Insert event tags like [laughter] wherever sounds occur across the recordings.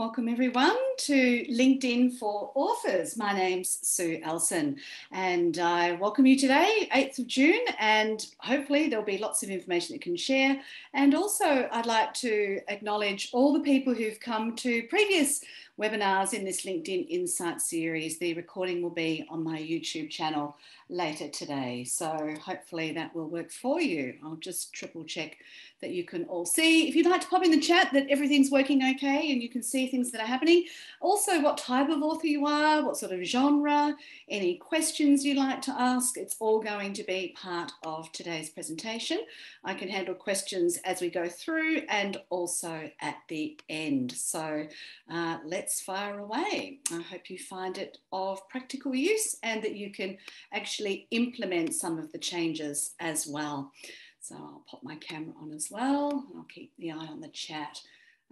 Welcome everyone to LinkedIn for Authors. My name's Sue Ellson and I welcome you today, 8th of June, and hopefully there'll be lots of information that you can share. And also I'd like to acknowledge all the people who've come to previous webinars in this LinkedIn Insight series. The recording will be on my YouTube channel later today. So hopefully that will work for you. I'll just triple check that you can all see. If you'd like to pop in the chat that everything's working okay and you can see things that are happening. Also what type of author you are, what sort of genre, any questions you'd like to ask. It's all going to be part of today's presentation. I can handle questions as we go through and also at the end. So uh, let's fire away. I hope you find it of practical use and that you can actually implement some of the changes as well. So I'll pop my camera on as well. I'll keep the eye on the chat.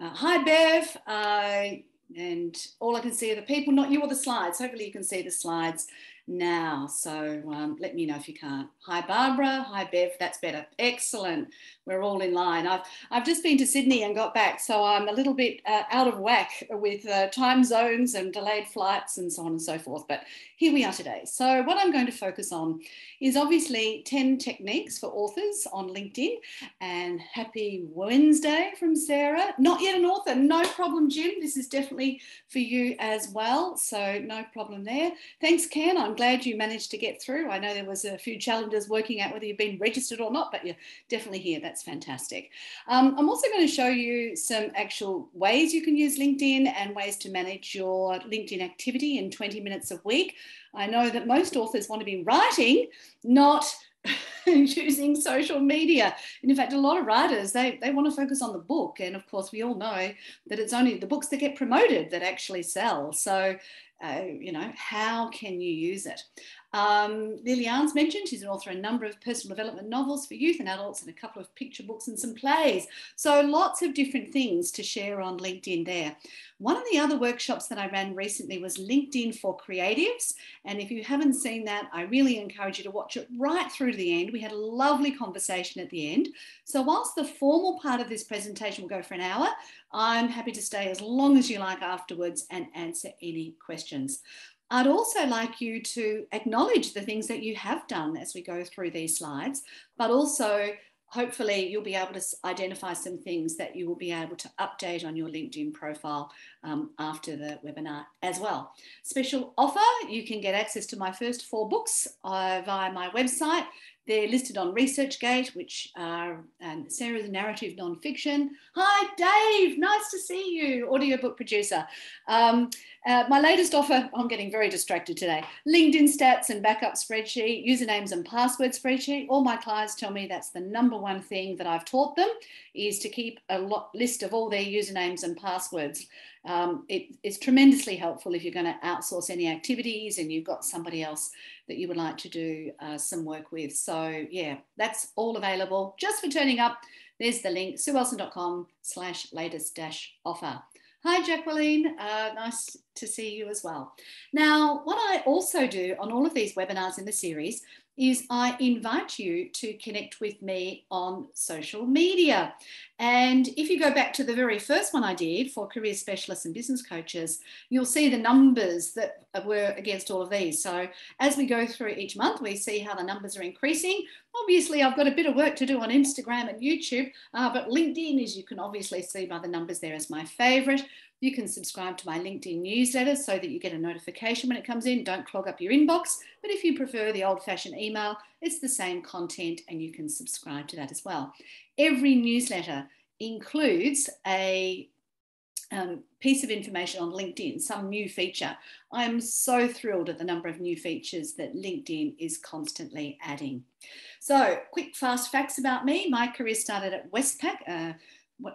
Uh, hi, Bev. Uh, and all I can see are the people, not you or the slides. Hopefully you can see the slides now. So um, let me know if you can't. Hi, Barbara. Hi, Bev. That's better. Excellent. We're all in line. I've, I've just been to Sydney and got back, so I'm a little bit uh, out of whack with uh, time zones and delayed flights and so on and so forth. But here we are today. So what I'm going to focus on is obviously 10 techniques for authors on LinkedIn. And happy Wednesday from Sarah. Not yet an author. No problem, Jim. This is definitely for you as well. So no problem there. Thanks, Ken. I'm glad you managed to get through. I know there was a few challenges working out whether you've been registered or not, but you're definitely here. That's fantastic. Um, I'm also going to show you some actual ways you can use LinkedIn and ways to manage your LinkedIn activity in 20 minutes a week. I know that most authors want to be writing, not [laughs] using social media. And in fact, a lot of writers, they, they want to focus on the book. And of course, we all know that it's only the books that get promoted that actually sell. So uh, you know, how can you use it? Um, Liliane's mentioned she's an author of a number of personal development novels for youth and adults and a couple of picture books and some plays. So lots of different things to share on LinkedIn there. One of the other workshops that I ran recently was LinkedIn for Creatives. And if you haven't seen that, I really encourage you to watch it right through to the end. We had a lovely conversation at the end. So whilst the formal part of this presentation will go for an hour, I'm happy to stay as long as you like afterwards and answer any questions. I'd also like you to acknowledge the things that you have done as we go through these slides, but also hopefully you'll be able to identify some things that you will be able to update on your LinkedIn profile um, after the webinar as well. Special offer, you can get access to my first four books uh, via my website. They're listed on ResearchGate, which are um, Sarah's narrative nonfiction. Hi, Dave. Nice to see you, audiobook producer. Um, uh, my latest offer, I'm getting very distracted today. LinkedIn stats and backup spreadsheet, usernames and password spreadsheet. All my clients tell me that's the number one thing that I've taught them is to keep a lot, list of all their usernames and passwords. Um, it, it's tremendously helpful if you're going to outsource any activities and you've got somebody else that you would like to do uh, some work with. So yeah, that's all available just for turning up. There's the link, sueellson.com slash latest dash offer. Hi, Jacqueline. Uh, nice to see you as well. Now, what I also do on all of these webinars in the series is I invite you to connect with me on social media. And if you go back to the very first one I did for career specialists and business coaches, you'll see the numbers that were against all of these. So as we go through each month, we see how the numbers are increasing. Obviously, I've got a bit of work to do on Instagram and YouTube, uh, but LinkedIn, as you can obviously see by the numbers there, is my favorite. You can subscribe to my LinkedIn newsletter so that you get a notification when it comes in. Don't clog up your inbox. But if you prefer the old fashioned email, it's the same content and you can subscribe to that as well. Every newsletter includes a um, piece of information on LinkedIn, some new feature. I'm so thrilled at the number of new features that LinkedIn is constantly adding. So, quick, fast facts about me. My career started at Westpac. Uh,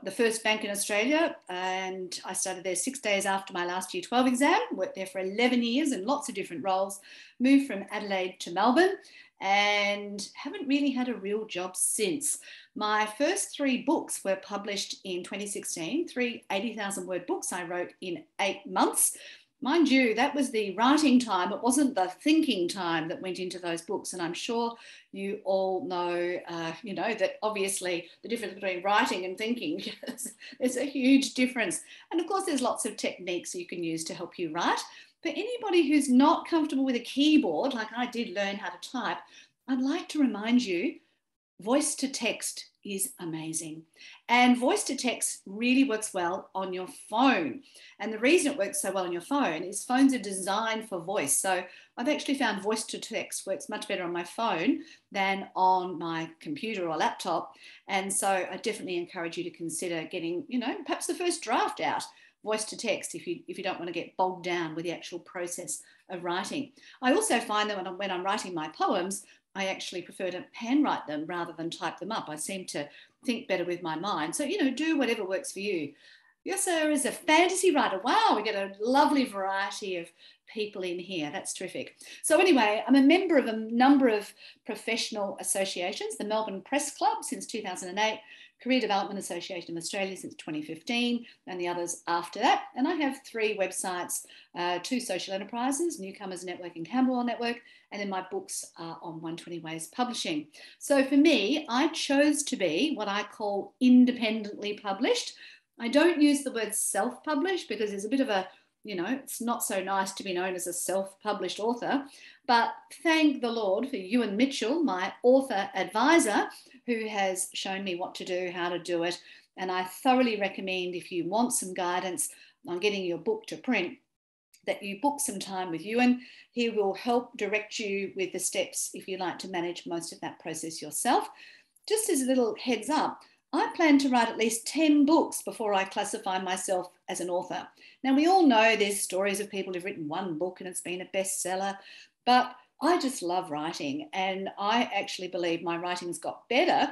the first bank in Australia, and I started there six days after my last year 12 exam. Worked there for 11 years in lots of different roles. Moved from Adelaide to Melbourne, and haven't really had a real job since. My first three books were published in 2016, three 80,000 word books I wrote in eight months mind you, that was the writing time. It wasn't the thinking time that went into those books. And I'm sure you all know, uh, you know, that obviously the difference between writing and thinking [laughs] is a huge difference. And of course, there's lots of techniques you can use to help you write. For anybody who's not comfortable with a keyboard, like I did learn how to type, I'd like to remind you voice to text is amazing. And voice to text really works well on your phone. And the reason it works so well on your phone is phones are designed for voice. So I've actually found voice to text works much better on my phone than on my computer or laptop. And so I definitely encourage you to consider getting, you know, perhaps the first draft out voice to text if you if you don't want to get bogged down with the actual process of writing. I also find that when I'm, when I'm writing my poems, I actually prefer to handwrite them rather than type them up. I seem to think better with my mind. So, you know, do whatever works for you. Yasser is a fantasy writer. Wow, we get a lovely variety of people in here. That's terrific. So, anyway, I'm a member of a number of professional associations the Melbourne Press Club since 2008, Career Development Association of Australia since 2015, and the others after that. And I have three websites uh, two social enterprises, Newcomers Network and Camberwell Network, and then my books are on 120 Ways Publishing. So for me, I chose to be what I call independently published. I don't use the word self published because there's a bit of a you know, it's not so nice to be known as a self published author. But thank the Lord for Ewan Mitchell, my author advisor, who has shown me what to do, how to do it. And I thoroughly recommend if you want some guidance on getting your book to print, that you book some time with Ewan. He will help direct you with the steps if you like to manage most of that process yourself. Just as a little heads up, I plan to write at least 10 books before I classify myself as an author. Now, we all know there's stories of people who've written one book and it's been a bestseller, but I just love writing and I actually believe my writing's got better.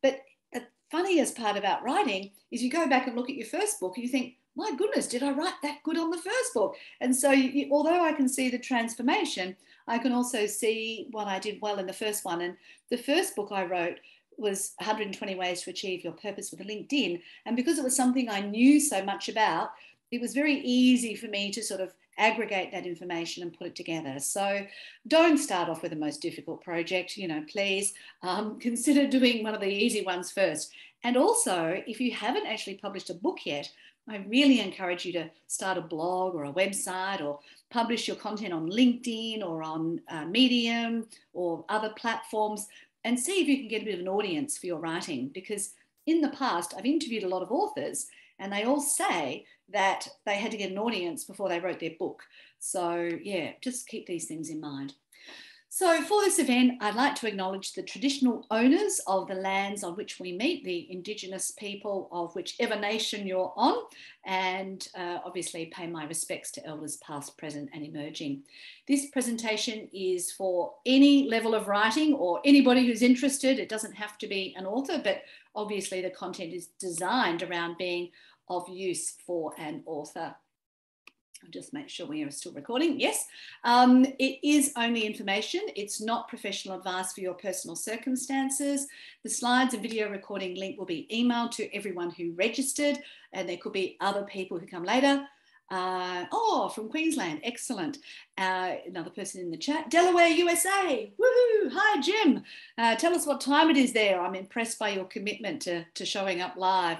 But the funniest part about writing is you go back and look at your first book and you think, my goodness, did I write that good on the first book? And so, you, although I can see the transformation, I can also see what I did well in the first one. And the first book I wrote was 120 Ways to Achieve Your Purpose with LinkedIn. And because it was something I knew so much about, it was very easy for me to sort of aggregate that information and put it together. So don't start off with the most difficult project, you know, please um, [laughs] consider doing one of the easy ones first. And also, if you haven't actually published a book yet, I really encourage you to start a blog or a website or publish your content on LinkedIn or on uh, Medium or other platforms and see if you can get a bit of an audience for your writing. Because in the past, I've interviewed a lot of authors and they all say that they had to get an audience before they wrote their book. So, yeah, just keep these things in mind. So, for this event, I'd like to acknowledge the traditional owners of the lands on which we meet, the Indigenous people of whichever nation you're on, and uh, obviously pay my respects to elders past, present, and emerging. This presentation is for any level of writing or anybody who's interested. It doesn't have to be an author, but obviously the content is designed around being of use for an author. I'll just make sure we are still recording. Yes, um, it is only information. It's not professional advice for your personal circumstances. The slides and video recording link will be emailed to everyone who registered, and there could be other people who come later. Uh, oh, from Queensland, excellent. Uh, another person in the chat, Delaware, USA. Woohoo! Hi, Jim. Uh, tell us what time it is there. I'm impressed by your commitment to, to showing up live.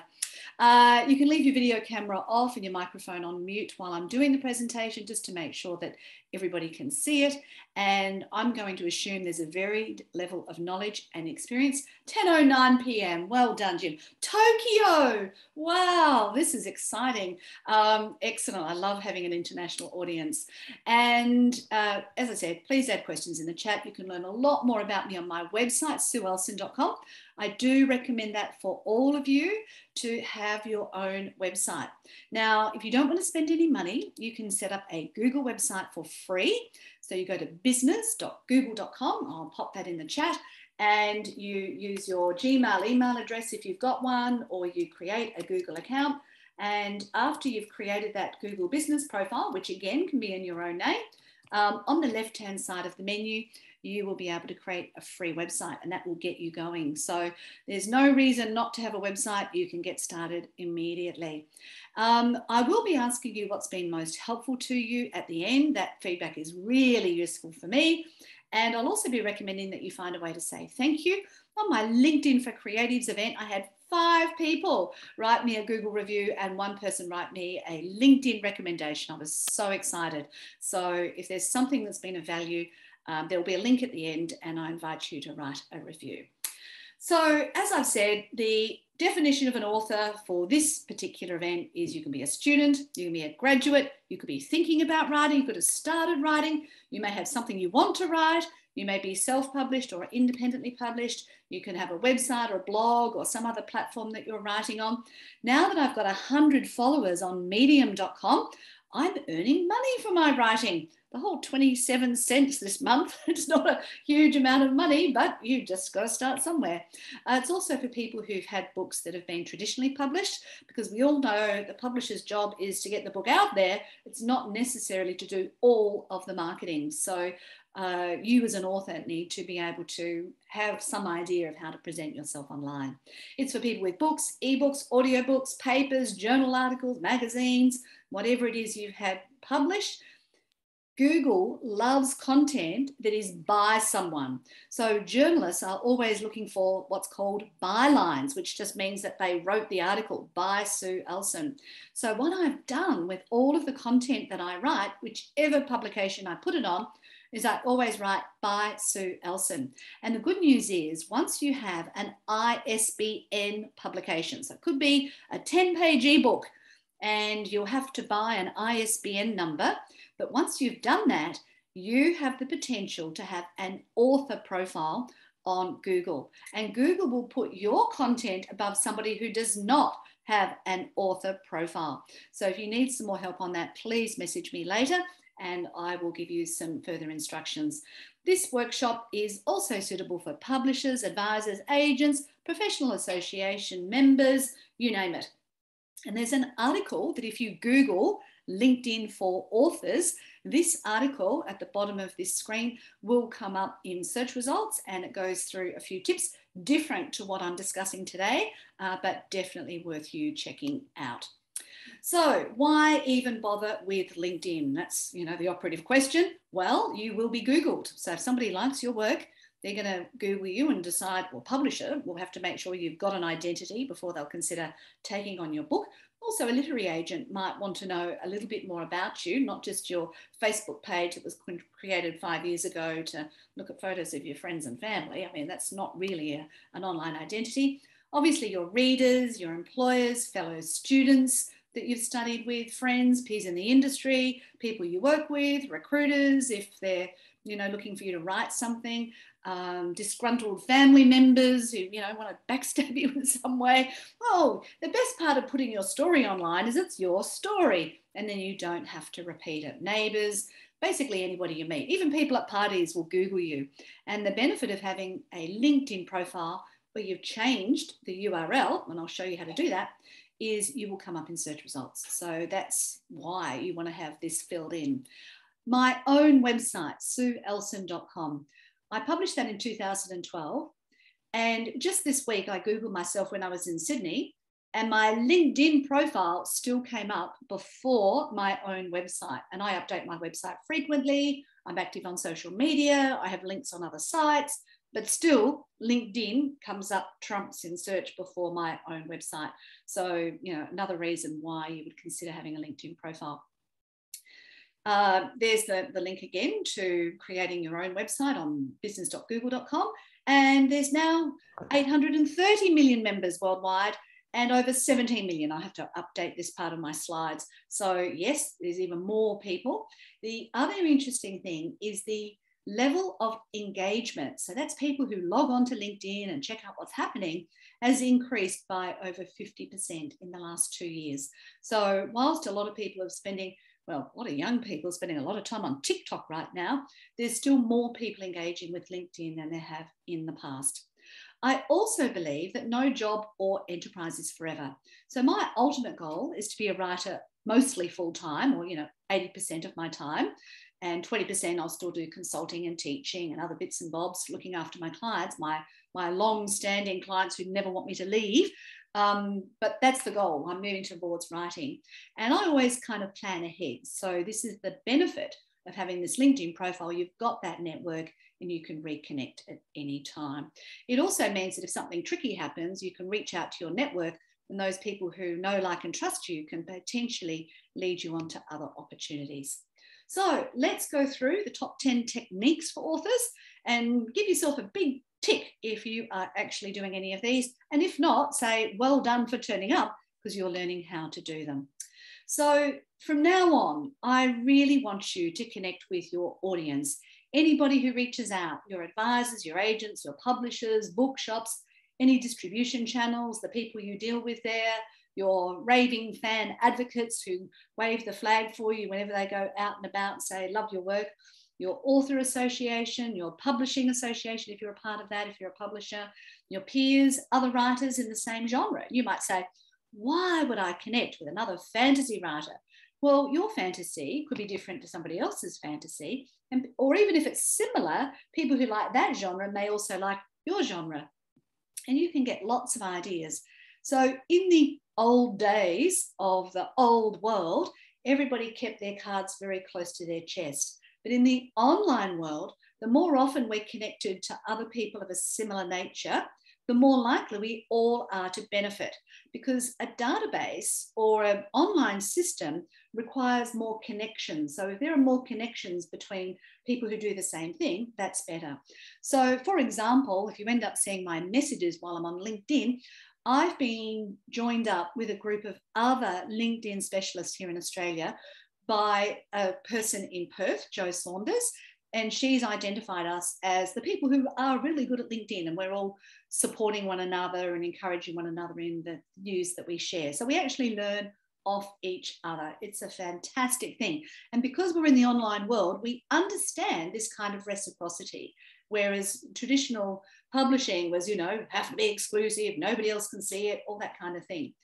Uh, you can leave your video camera off and your microphone on mute while I'm doing the presentation just to make sure that everybody can see it. And I'm going to assume there's a varied level of knowledge and experience. 10.09 p.m. Well done, Jim. Tokyo. Wow, this is exciting. Um, excellent. I love having an international audience. And uh, as I said, please add questions in the chat. You can learn a lot more about me on my website, sueellson.com. I do recommend that for all of you to have your own website. Now, if you don't want to spend any money, you can set up a Google website for free. So you go to business.google.com, I'll pop that in the chat, and you use your Gmail email address if you've got one, or you create a Google account. And after you've created that Google business profile, which again can be in your own name, um, on the left hand side of the menu, you will be able to create a free website and that will get you going. So there's no reason not to have a website. You can get started immediately. Um, I will be asking you what's been most helpful to you at the end. That feedback is really useful for me. And I'll also be recommending that you find a way to say thank you. On my LinkedIn for Creatives event, I had five people write me a Google review and one person write me a LinkedIn recommendation. I was so excited. So if there's something that's been of value, um, there will be a link at the end and I invite you to write a review. So as I've said, the definition of an author for this particular event is you can be a student, you can be a graduate, you could be thinking about writing, you could have started writing, you may have something you want to write, you may be self-published or independently published, you can have a website or a blog or some other platform that you're writing on. Now that I've got 100 followers on medium.com, I'm earning money for my writing the whole 27 cents this month. [laughs] It's not a huge amount of money, but you just got to start somewhere. Uh, it's also for people who've had books that have been traditionally published, because we all know the publisher's job is to get the book out there. It's not necessarily to do all of the marketing. So uh, you as an author need to be able to have some idea of how to present yourself online. It's for people with books, ebooks, audiobooks, papers, journal articles, magazines, whatever it is you've had published Google loves content that is by someone. So journalists are always looking for what's called bylines, which just means that they wrote the article by Sue Ellson. So what I've done with all of the content that I write, whichever publication I put it on, is I always write by Sue Ellson. And the good news is once you have an ISBN publication, so it could be a 10 page ebook and you'll have to buy an ISBN number but once you've done that, you have the potential to have an author profile on Google. And Google will put your content above somebody who does not have an author profile. So if you need some more help on that, please message me later and I will give you some further instructions. This workshop is also suitable for publishers, advisors, agents, professional association members, you name it. And there's an article that if you Google LinkedIn for authors, this article at the bottom of this screen will come up in search results and it goes through a few tips different to what I'm discussing today, uh, but definitely worth you checking out. So why even bother with LinkedIn? That's, you know, the operative question. Well, you will be Googled. So if somebody likes your work, they're going to Google you and decide, well, publisher will have to make sure you've got an identity before they'll consider taking on your book. Also, a literary agent might want to know a little bit more about you, not just your Facebook page that was created five years ago to look at photos of your friends and family. I mean, that's not really a, an online identity. Obviously, your readers, your employers, fellow students that you've studied with, friends, peers in the industry, people you work with, recruiters, if they're you know looking for you to write something um, disgruntled family members who, you know, want to backstab [laughs] you in some way. Oh, the best part of putting your story online is it's your story, and then you don't have to repeat it. Neighbors, basically anybody you meet, even people at parties will Google you. And the benefit of having a LinkedIn profile where you've changed the URL, and I'll show you how to do that, is you will come up in search results. So that's why you want to have this filled in. My own website, sueellson.com. I published that in 2012. And just this week, I Googled myself when I was in Sydney, and my LinkedIn profile still came up before my own website. And I update my website frequently. I'm active on social media. I have links on other sites, but still, LinkedIn comes up trumps in search before my own website. So, you know, another reason why you would consider having a LinkedIn profile. Uh, there's the, the link again to creating your own website on business.google.com. And there's now 830 million members worldwide and over 17 million. I have to update this part of my slides. So, yes, there's even more people. The other interesting thing is the level of engagement. So, that's people who log on to LinkedIn and check out what's happening, has increased by over 50% in the last two years. So, whilst a lot of people are spending well, a lot of young people spending a lot of time on TikTok right now, there's still more people engaging with LinkedIn than there have in the past. I also believe that no job or enterprise is forever. So my ultimate goal is to be a writer mostly full time or, you know, 80% of my time. and 20% I'll still do consulting and teaching and other bits and bobs, looking after my clients, my, my long standing clients who never want me to leave. Um, but that's the goal. I'm moving towards writing. And I always kind of plan ahead. So this is the benefit of having this LinkedIn profile. You've got that network and you can reconnect at any time. It also means that if something tricky happens, you can reach out to your network and those people who know, like, and trust you can potentially lead you on to other opportunities. So let's go through the top 10 techniques for authors and give yourself a big tick if you are actually doing any of these. And if not, say, well done for turning up because you're learning how to do them. So from now on, I really want you to connect with your audience. Anybody who reaches out, your advisors, your agents, your publishers, bookshops, any distribution channels, the people you deal with there, your raving fan advocates who wave the flag for you whenever they go out and about and say, love your work, your author association, your publishing association, if you're a part of that, if you're a publisher, your peers, other writers in the same genre. You might say, why would I connect with another fantasy writer? Well, your fantasy could be different to somebody else's fantasy. And, or even if it's similar, people who like that genre may also like your genre. And you can get lots of ideas. So, in the old days of the old world, everybody kept their cards very close to their chest. But in the online world, the more often we're connected to other people of a similar nature, the more likely we all are to benefit because a database or an online system requires more connections. So if there are more connections between people who do the same thing, that's better. So for example, if you end up seeing my messages while I'm on LinkedIn, I've been joined up with a group of other LinkedIn specialists here in Australia by a person in Perth, Joe Saunders, and she's identified us as the people who are really good at LinkedIn, and we're all supporting one another and encouraging one another in the news that we share. So we actually learn off each other. It's a fantastic thing. And because we're in the online world, we understand this kind of reciprocity. Whereas traditional publishing was, you know, have to be exclusive, nobody else can see it, all that kind of thing.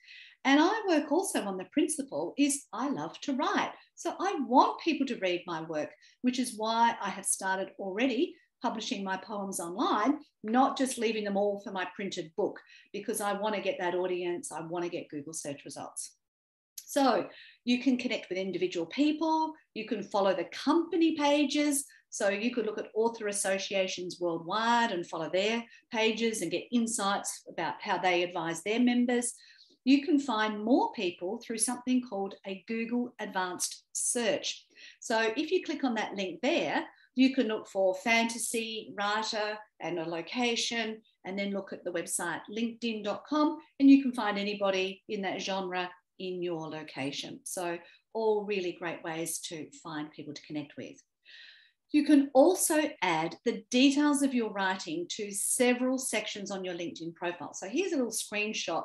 And I work also on the principle is I love to write. So I want people to read my work, which is why I have started already publishing my poems online, not just leaving them all for my printed book, because I want to get that audience, I want to get Google search results. So you can connect with individual people, you can follow the company pages. So you could look at author associations worldwide and follow their pages and get insights about how they advise their members. You can find more people through something called a Google Advanced Search. So if you click on that link there, you can look for fantasy writer and a location, and then look at the website linkedin.com, and you can find anybody in that genre in your location. So, all really great ways to find people to connect with. You can also add the details of your writing to several sections on your LinkedIn profile. So, here's a little screenshot.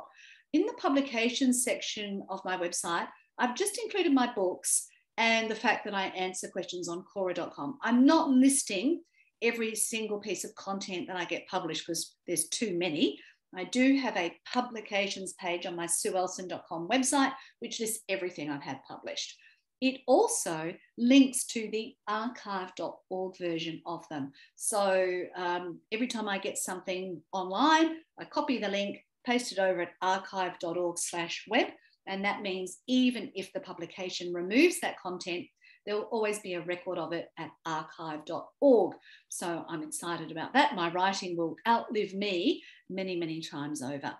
In the publications section of my website, I've just included my books and the fact that I answer questions on Quora.com. I'm not listing every single piece of content that I get published because there's too many. I do have a publications page on my sueellson.com website, which lists everything I've had published. It also links to the archive.org version of them. So um, every time I get something online, I copy the link, paste it over at archive.org slash web. And that means even if the publication removes that content, there will always be a record of it at archive.org. So I'm excited about that. My writing will outlive me many, many times over.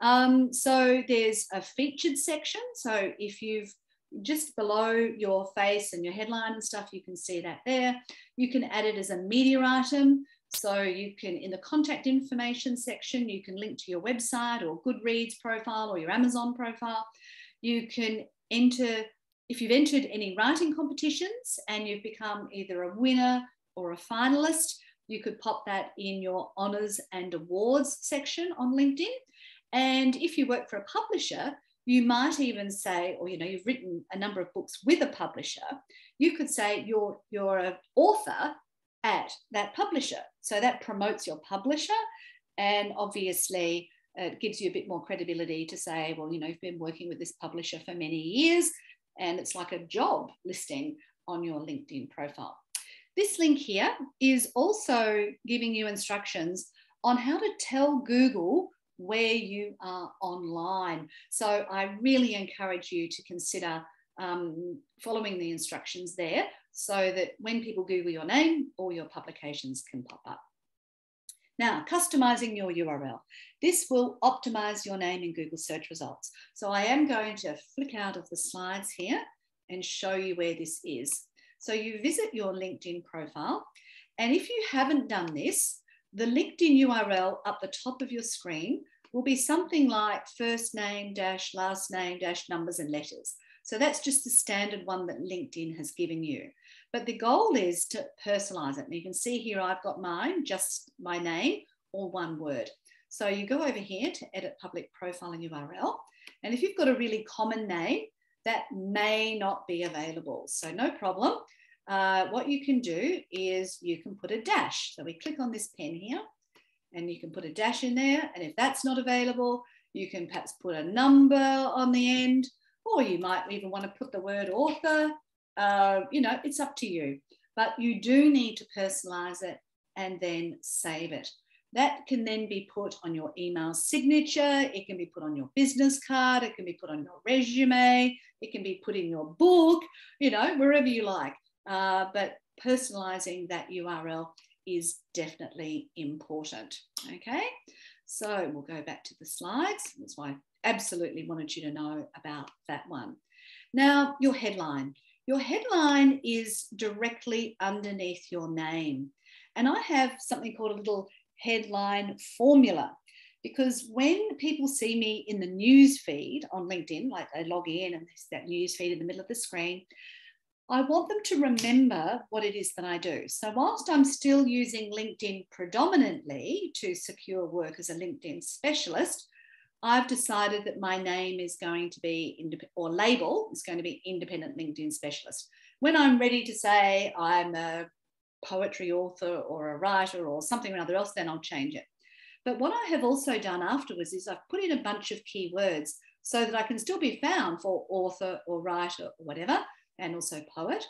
Um, so there's a featured section. So if you've just below your face and your headline and stuff, you can see that there. You can add it as a media item. So you can, in the contact information section, you can link to your website or Goodreads profile or your Amazon profile. You can enter if you've entered any writing competitions and you've become either a winner or a finalist, you could pop that in your honours and awards section on LinkedIn. And if you work for a publisher, you might even say, or you know, you've written a number of books with a publisher, you could say you're you're an author at that publisher. So that promotes your publisher and obviously it gives you a bit more credibility to say, well, you know, you've been working with this publisher for many years and it's like a job listing on your LinkedIn profile. This link here is also giving you instructions on how to tell Google where you are online. So I really encourage you to consider um, following the instructions there so that when people Google your name, all your publications can pop up. Now, customizing your URL. This will optimize your name in Google search results. So I am going to flick out of the slides here and show you where this is. So you visit your LinkedIn profile. And if you haven't done this, the LinkedIn URL up the top of your screen will be something like first name dash last name dash numbers and letters. So that's just the standard one that LinkedIn has given you. But the goal is to personalize it. And you can see here I've got mine, just my name or one word. So you go over here to edit public profiling URL. And if you've got a really common name, that may not be available. So no problem. Uh, what you can do is you can put a dash. So we click on this pen here and you can put a dash in there. And if that's not available, you can perhaps put a number on the end, or you might even want to put the word author. Uh, you know, it's up to you. But you do need to personalize it and then save it. That can then be put on your email signature. It can be put on your business card. It can be put on your resume. It can be put in your book, you know, wherever you like. Uh, but personalizing that URL is definitely important. Okay, so we'll go back to the slides. That's why I absolutely wanted you to know about that one. Now, your headline. Your headline is directly underneath your name. And I have something called a little headline formula because when people see me in the news feed on LinkedIn, like they log in and there's that news feed in the middle of the screen, I want them to remember what it is that I do. So, whilst I'm still using LinkedIn predominantly to secure work as a LinkedIn specialist, I've decided that my name is going to be, or label is going to be independent LinkedIn specialist. When I'm ready to say I'm a poetry author or a writer or something or other else, then I'll change it. But what I have also done afterwards is I've put in a bunch of keywords so that I can still be found for author or writer or whatever and also poet.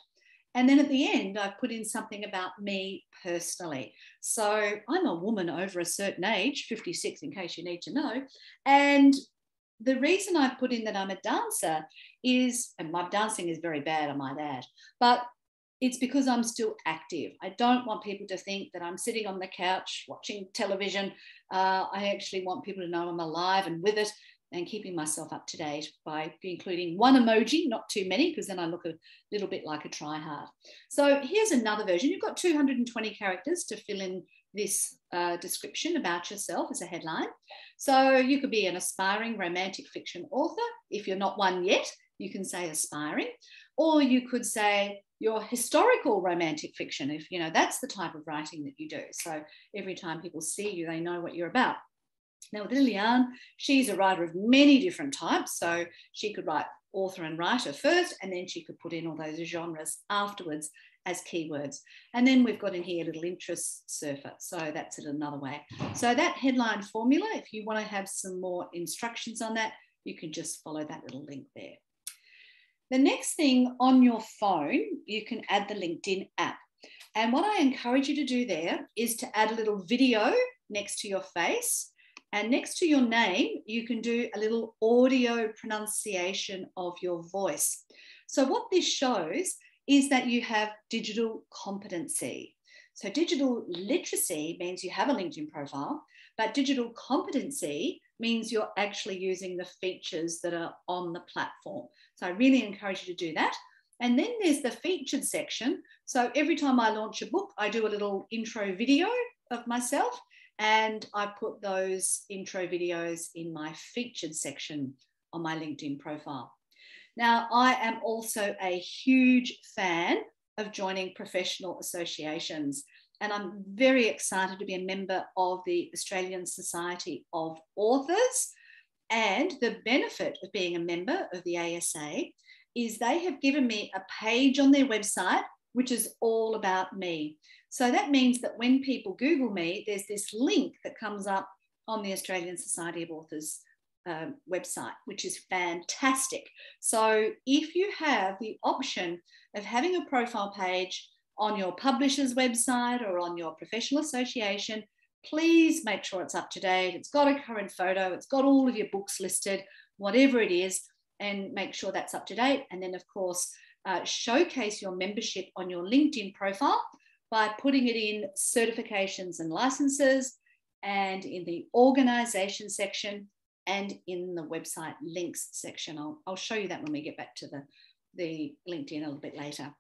And then at the end, I put in something about me personally. So I'm a woman over a certain age, 56 in case you need to know. And the reason I put in that I'm a dancer is, and my dancing is very bad, I might add, but it's because I'm still active. I don't want people to think that I'm sitting on the couch watching television. Uh, I actually want people to know I'm alive and with it and keeping myself up to date by including one emoji, not too many, because then I look a little bit like a try-hard. So here's another version. You've got 220 characters to fill in this uh, description about yourself as a headline. So you could be an aspiring romantic fiction author. If you're not one yet, you can say aspiring. Or you could say your historical romantic fiction, if you know that's the type of writing that you do. So every time people see you, they know what you're about. Now, with Liliane, she's a writer of many different types. So she could write author and writer first, and then she could put in all those genres afterwards as keywords. And then we've got in here a little interest surfer. So that's it another way. So that headline formula, if you want to have some more instructions on that, you can just follow that little link there. The next thing on your phone, you can add the LinkedIn app. And what I encourage you to do there is to add a little video next to your face and next to your name, you can do a little audio pronunciation of your voice. So, what this shows is that you have digital competency. So, digital literacy means you have a LinkedIn profile, but digital competency means you're actually using the features that are on the platform. So, I really encourage you to do that. And then there's the featured section. So, every time I launch a book, I do a little intro video of myself and I put those intro videos in my featured section on my LinkedIn profile. Now, I am also a huge fan of joining professional associations, and I'm very excited to be a member of the Australian Society of Authors. And the benefit of being a member of the ASA is they have given me a page on their website which is all about me. So that means that when people Google me, there's this link that comes up on the Australian Society of Authors um, website, which is fantastic. So if you have the option of having a profile page on your publisher's website or on your professional association, please make sure it's up to date. It's got a current photo, it's got all of your books listed, whatever it is, and make sure that's up to date. And then, of course, uh, showcase your membership on your LinkedIn profile by putting it in certifications and licenses and in the organization section and in the website links section. I'll, I'll show you that when we get back to the, the LinkedIn a little bit later.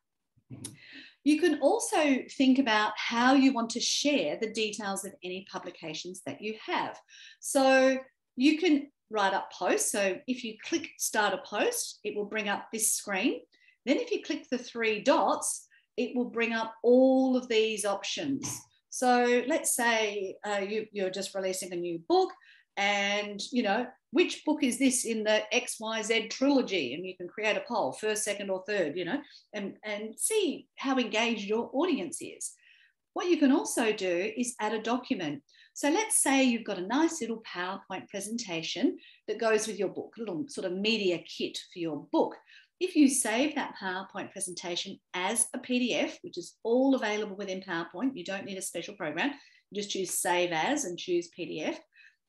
Mm-hmm. You can also think about how you want to share the details of any publications that you have. So you can write up posts. So if you click start a post, it will bring up this screen. Then if you click the three dots, it will bring up all of these options. So let's say uh, you, you're just releasing a new book and, you know, which book is this in the XYZ trilogy? And you can create a poll, first, second, or third, you know, and, and see how engaged your audience is. What you can also do is add a document. So let's say you've got a nice little PowerPoint presentation that goes with your book, a little sort of media kit for your book. If you save that PowerPoint presentation as a PDF, which is all available within PowerPoint, you don't need a special program, you just choose Save As and choose PDF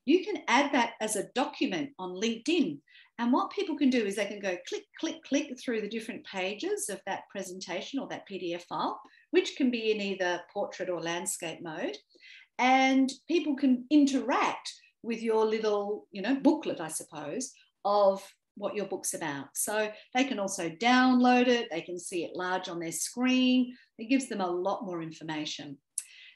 you can add that as a document on LinkedIn. And what people can do is they can go click, click, click through the different pages of that presentation or that PDF file, which can be in either portrait or landscape mode. And people can interact with your little, you know, booklet, I suppose, of what your book's about. So they can also download it, they can see it large on their screen. It gives them a lot more information.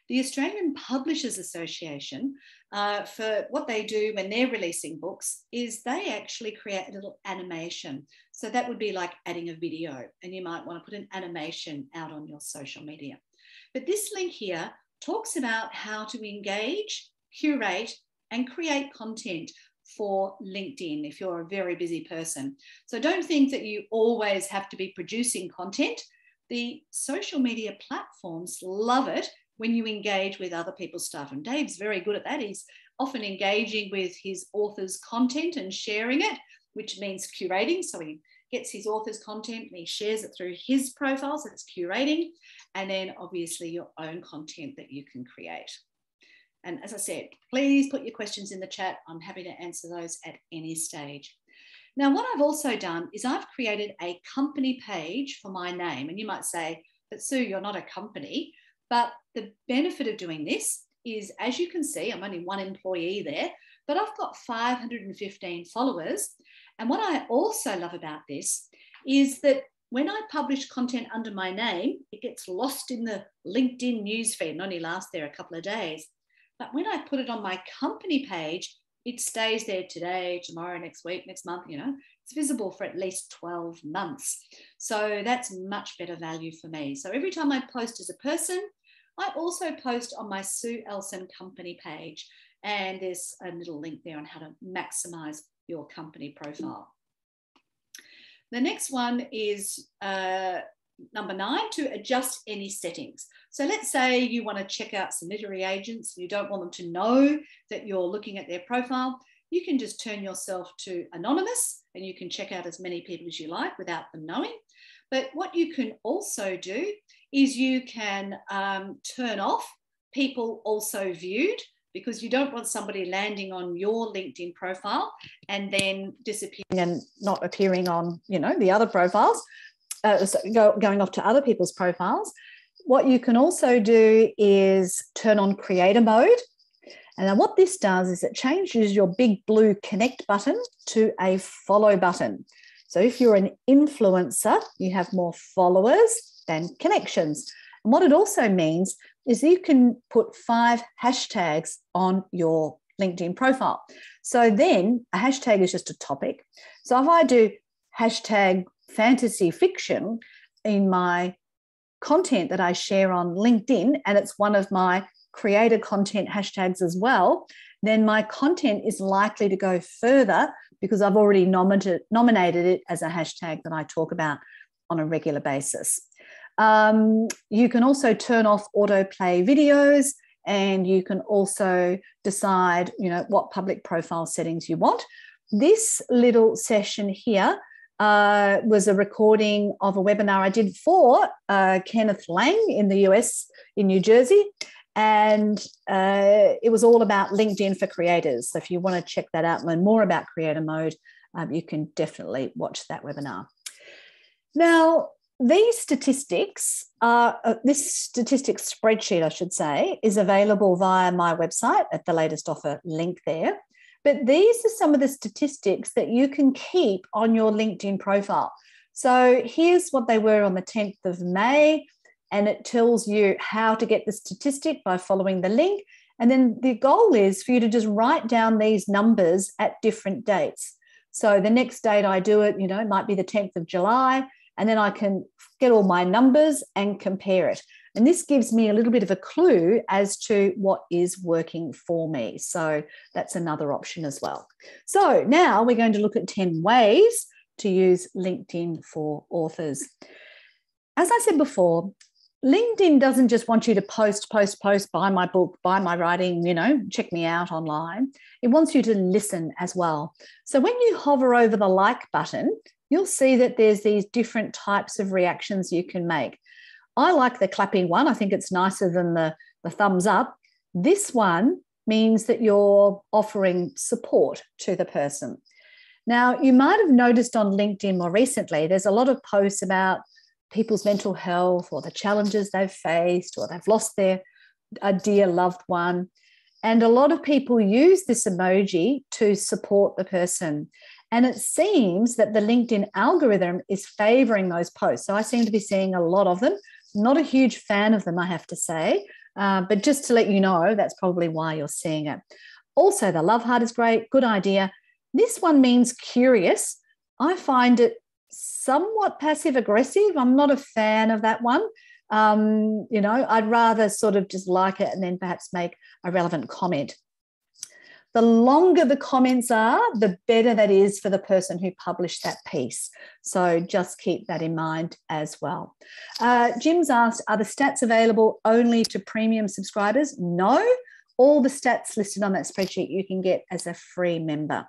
The Australian Publishers Association, uh, for what they do when they're releasing books, is they actually create a little animation. So that would be like adding a video, and you might want to put an animation out on your social media. But this link here talks about how to engage, curate, and create content for LinkedIn if you're a very busy person. So don't think that you always have to be producing content. The social media platforms love it when you engage with other people's stuff. And Dave's very good at that. He's often engaging with his author's content and sharing it, which means curating. So he gets his author's content and he shares it through his profile. So it's curating. And then obviously your own content that you can create. And as I said, please put your questions in the chat. I'm happy to answer those at any stage. Now, what I've also done is I've created a company page for my name. And you might say, but Sue, you're not a company. But the benefit of doing this is, as you can see, I'm only one employee there, but I've got 515 followers. And what I also love about this is that when I publish content under my name, it gets lost in the LinkedIn newsfeed and only lasts there a couple of days. But when I put it on my company page, it stays there today, tomorrow, next week, next month, you know, it's visible for at least 12 months. So that's much better value for me. So every time I post as a person, I also post on my Sue Ellson company page, and there's a little link there on how to maximize your company profile. The next one is uh, number nine to adjust any settings. So let's say you want to check out some literary agents, you don't want them to know that you're looking at their profile. You can just turn yourself to anonymous and you can check out as many people as you like without them knowing. But what you can also do is you can um, turn off people also viewed because you don't want somebody landing on your LinkedIn profile and then disappearing and not appearing on, you know, the other profiles, uh, so go, going off to other people's profiles. What you can also do is turn on creator mode. And then what this does is it changes your big blue connect button to a follow button. So if you're an influencer, you have more followers than connections. And what it also means is you can put five hashtags on your LinkedIn profile. So then a hashtag is just a topic. So if I do hashtag fantasy fiction in my content that I share on LinkedIn, and it's one of my creator content hashtags as well, then my content is likely to go further because I've already nominated, nominated it as a hashtag that I talk about on a regular basis. Um, you can also turn off autoplay videos and you can also decide, you know, what public profile settings you want. this little session here uh, was a recording of a webinar I did for uh, Kenneth Lang in the US in New Jersey. And uh, it was all about LinkedIn for creators. So if you want to check that out, learn more about creator mode, um, you can definitely watch that webinar. Now, these statistics are, uh, this statistics spreadsheet, I should say, is available via my website at the latest offer link there. But these are some of the statistics that you can keep on your LinkedIn profile. So here's what they were on the 10th of May, and it tells you how to get the statistic by following the link. And then the goal is for you to just write down these numbers at different dates. So the next date I do it, you know, it might be the 10th of July and then I can get all my numbers and compare it. And this gives me a little bit of a clue as to what is working for me. So that's another option as well. So now we're going to look at 10 ways to use LinkedIn for authors. As I said before, LinkedIn doesn't just want you to post, post, post, buy my book, buy my writing, you know, check me out online. It wants you to listen as well. So when you hover over the like button, you'll see that there's these different types of reactions you can make. I like the clapping one. I think it's nicer than the, the thumbs up. This one means that you're offering support to the person. Now, you might have noticed on LinkedIn more recently, there's a lot of posts about people's mental health or the challenges they've faced or they've lost their a dear loved one. And a lot of people use this emoji to support the person. And it seems that the LinkedIn algorithm is favoring those posts. So I seem to be seeing a lot of them. Not a huge fan of them, I have to say. Uh, but just to let you know, that's probably why you're seeing it. Also, the love heart is great. Good idea. This one means curious. I find it somewhat passive aggressive. I'm not a fan of that one. Um, you know, I'd rather sort of just like it and then perhaps make a relevant comment the longer the comments are, the better that is for the person who published that piece. So just keep that in mind as well. Uh, Jim's asked Are the stats available only to premium subscribers? No. All the stats listed on that spreadsheet you can get as a free member.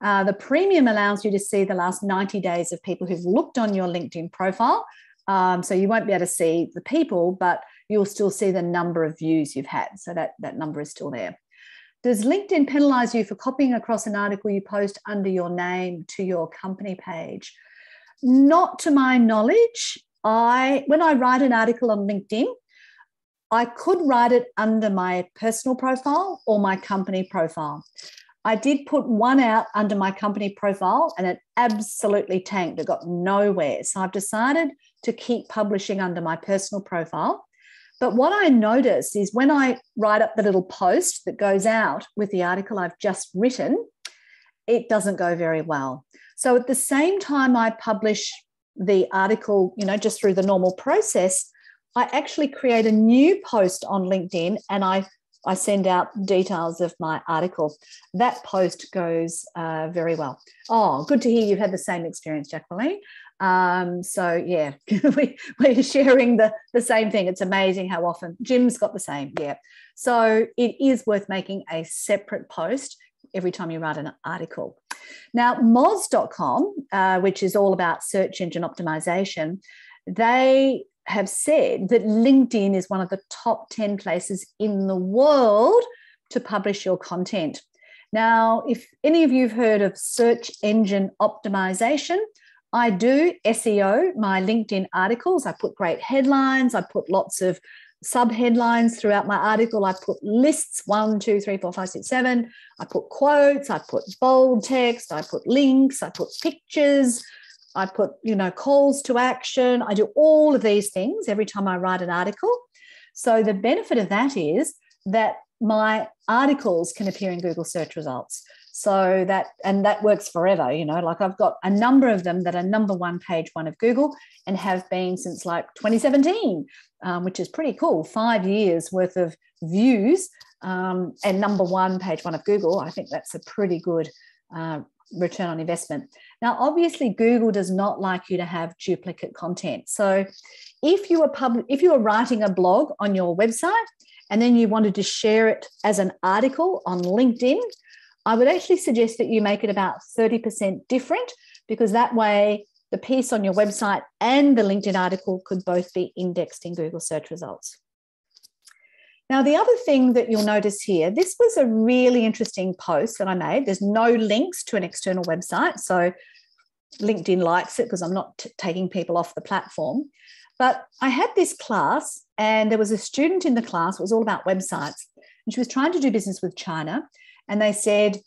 Uh, the premium allows you to see the last 90 days of people who've looked on your LinkedIn profile. Um, so you won't be able to see the people, but you'll still see the number of views you've had. So that, that number is still there. Does LinkedIn penalize you for copying across an article you post under your name to your company page? Not to my knowledge. I when I write an article on LinkedIn, I could write it under my personal profile or my company profile. I did put one out under my company profile and it absolutely tanked. It got nowhere. So I've decided to keep publishing under my personal profile but what I notice is when I write up the little post that goes out with the article I've just written, it doesn't go very well. So at the same time I publish the article, you know, just through the normal process, I actually create a new post on LinkedIn and I I send out details of my article. That post goes uh, very well. Oh, good to hear you've had the same experience, Jacqueline. Um, so yeah, [laughs] we, we're sharing the, the same thing. It's amazing how often Jim's got the same. Yeah. So it is worth making a separate post every time you write an article. Now, moz.com, uh, which is all about search engine optimization, they have said that LinkedIn is one of the top 10 places in the world to publish your content. Now, if any of you have heard of search engine optimization, I do SEO my LinkedIn articles. I put great headlines. I put lots of sub headlines throughout my article. I put lists one, two, three, four, five, six, seven. I put quotes. I put bold text. I put links. I put pictures. I put, you know, calls to action. I do all of these things every time I write an article. So the benefit of that is that my articles can appear in Google search results. So that, and that works forever, you know, like I've got a number of them that are number one, page one of Google and have been since like 2017, um, which is pretty cool. Five years worth of views um, and number one, page one of Google. I think that's a pretty good uh, return on investment. Now, obviously, Google does not like you to have duplicate content. So if you are pub- if you are writing a blog on your website and then you wanted to share it as an article on LinkedIn, I would actually suggest that you make it about 30% different because that way the piece on your website and the LinkedIn article could both be indexed in Google search results. Now, the other thing that you'll notice here, this was a really interesting post that I made. There's no links to an external website. So LinkedIn likes it because I'm not taking people off the platform. But I had this class, and there was a student in the class, it was all about websites. And she was trying to do business with China. And they said,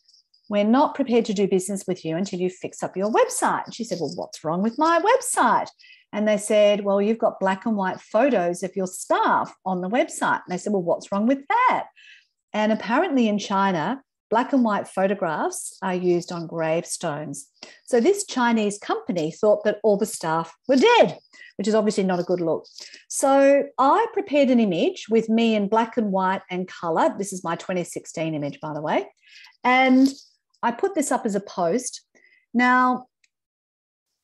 We're not prepared to do business with you until you fix up your website. And she said, Well, what's wrong with my website? And they said, Well, you've got black and white photos of your staff on the website. And they said, Well, what's wrong with that? And apparently in China, black and white photographs are used on gravestones. So this Chinese company thought that all the staff were dead, which is obviously not a good look. So I prepared an image with me in black and white and color. This is my 2016 image, by the way. And I put this up as a post. Now,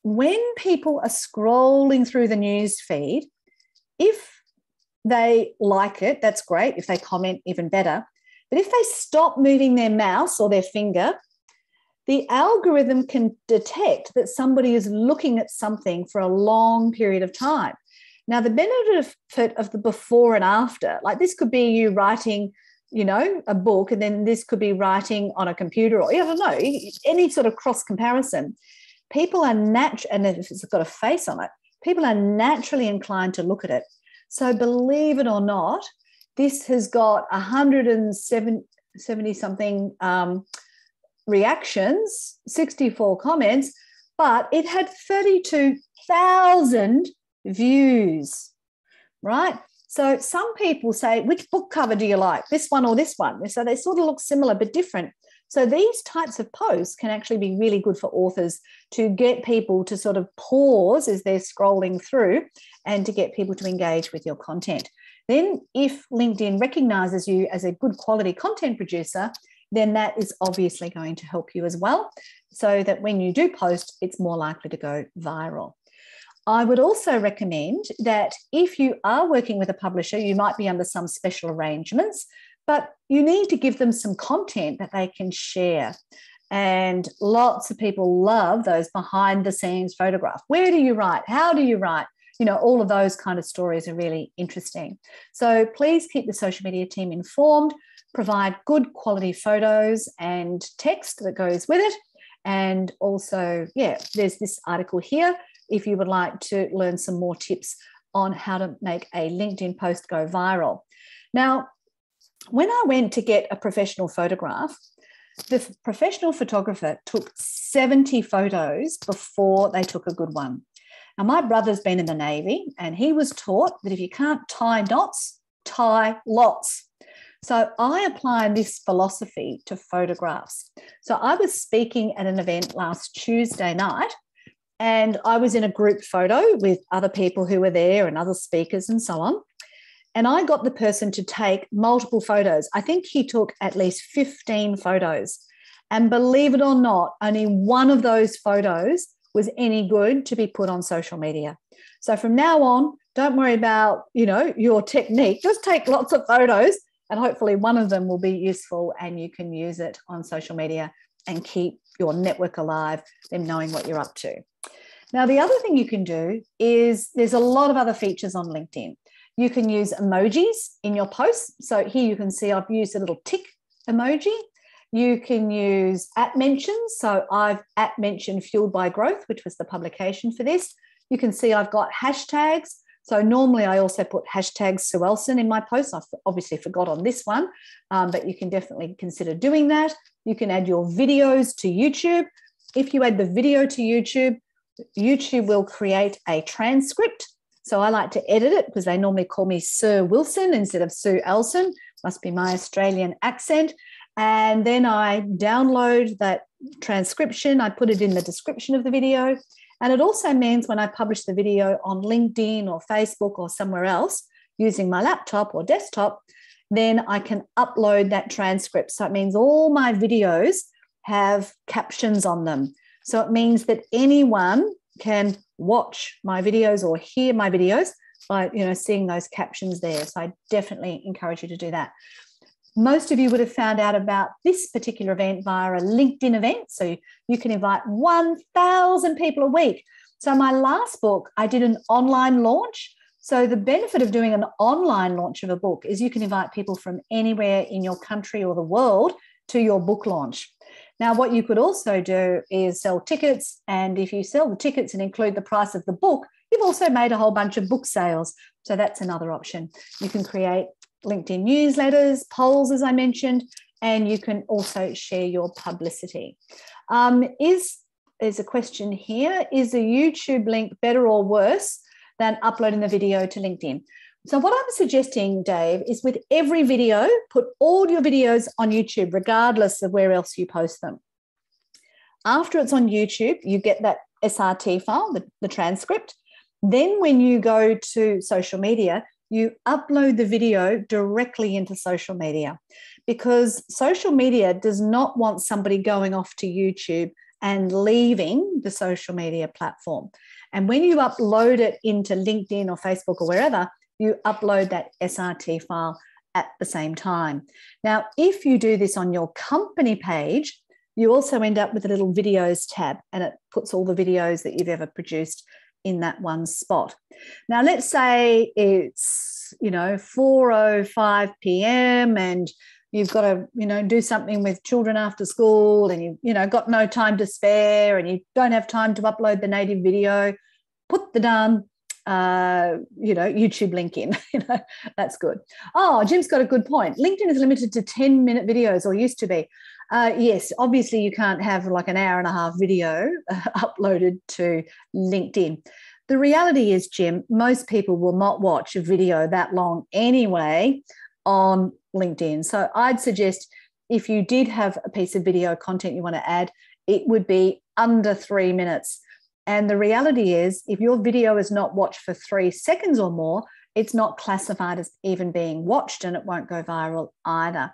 when people are scrolling through the news feed, if they like it, that's great. If they comment, even better. But if they stop moving their mouse or their finger, the algorithm can detect that somebody is looking at something for a long period of time. Now, the benefit of the before and after, like this could be you writing, you know, a book, and then this could be writing on a computer, or I don't know, any sort of cross comparison people are natural, and if it's got a face on it, people are naturally inclined to look at it. So believe it or not, this has got 170 something um, reactions, 64 comments, but it had 32,000 views, right? So some people say, which book cover do you like, this one or this one? So they sort of look similar but different. So these types of posts can actually be really good for authors to get people to sort of pause as they're scrolling through and to get people to engage with your content. Then, if LinkedIn recognizes you as a good quality content producer, then that is obviously going to help you as well, so that when you do post, it's more likely to go viral. I would also recommend that if you are working with a publisher, you might be under some special arrangements but you need to give them some content that they can share. And lots of people love those behind the scenes photographs. Where do you write? How do you write? You know, all of those kind of stories are really interesting. So please keep the social media team informed, provide good quality photos and text that goes with it. And also, yeah, there's this article here if you would like to learn some more tips on how to make a LinkedIn post go viral. Now, when I went to get a professional photograph, the professional photographer took 70 photos before they took a good one. Now, my brother's been in the Navy and he was taught that if you can't tie knots, tie lots. So I applied this philosophy to photographs. So I was speaking at an event last Tuesday night and I was in a group photo with other people who were there and other speakers and so on. And I got the person to take multiple photos. I think he took at least 15 photos. And believe it or not, only one of those photos was any good to be put on social media. So from now on, don't worry about, you know, your technique. Just take lots of photos and hopefully one of them will be useful and you can use it on social media and keep your network alive, them knowing what you're up to. Now, the other thing you can do is there's a lot of other features on LinkedIn. You can use emojis in your posts. So here you can see I've used a little tick emoji. You can use at mentions. So I've at mentioned Fueled by Growth, which was the publication for this. You can see I've got hashtags. So normally I also put hashtag Sue Ellson in my posts. I obviously forgot on this one, um, but you can definitely consider doing that. You can add your videos to YouTube. If you add the video to YouTube, YouTube will create a transcript so I like to edit it because they normally call me Sir Wilson instead of Sue Ellson. Must be my Australian accent. And then I download that transcription, I put it in the description of the video. And it also means when I publish the video on LinkedIn or Facebook or somewhere else using my laptop or desktop, then I can upload that transcript. So it means all my videos have captions on them. So it means that anyone can watch my videos or hear my videos by you know seeing those captions there so i definitely encourage you to do that Most of you would have found out about this particular event via a LinkedIn event. So you can invite 1,000 people a week. So, my last book, I did an online launch. So, the benefit of doing an online launch of a book is you can invite people from anywhere in your country or the world to your book launch. Now, what you could also do is sell tickets. And if you sell the tickets and include the price of the book, you've also made a whole bunch of book sales. So that's another option. You can create LinkedIn newsletters, polls, as I mentioned, and you can also share your publicity. Um, is there's a question here: Is a YouTube link better or worse than uploading the video to LinkedIn? So, what I'm suggesting, Dave, is with every video, put all your videos on YouTube, regardless of where else you post them. After it's on YouTube, you get that SRT file, the, the transcript. Then, when you go to social media, you upload the video directly into social media because social media does not want somebody going off to YouTube and leaving the social media platform. And when you upload it into LinkedIn or Facebook or wherever, you upload that SRT file at the same time. Now, if you do this on your company page, you also end up with a little videos tab and it puts all the videos that you've ever produced in that one spot. Now, let's say it's, you know, 4.05 p.m. and you've got to, you know, do something with children after school and you've, you know, got no time to spare and you don't have time to upload the native video, put the darn uh, you know, YouTube link in. [laughs] you know, that's good. Oh, Jim's got a good point. LinkedIn is limited to 10 minute videos or used to be. Uh, yes, obviously you can't have like an hour and a half video uh, [laughs] uploaded to LinkedIn. The reality is, Jim, most people will not watch a video that long anyway on LinkedIn. So I'd suggest if you did have a piece of video content you want to add, it would be under three minutes. And the reality is, if your video is not watched for three seconds or more, it's not classified as even being watched and it won't go viral either.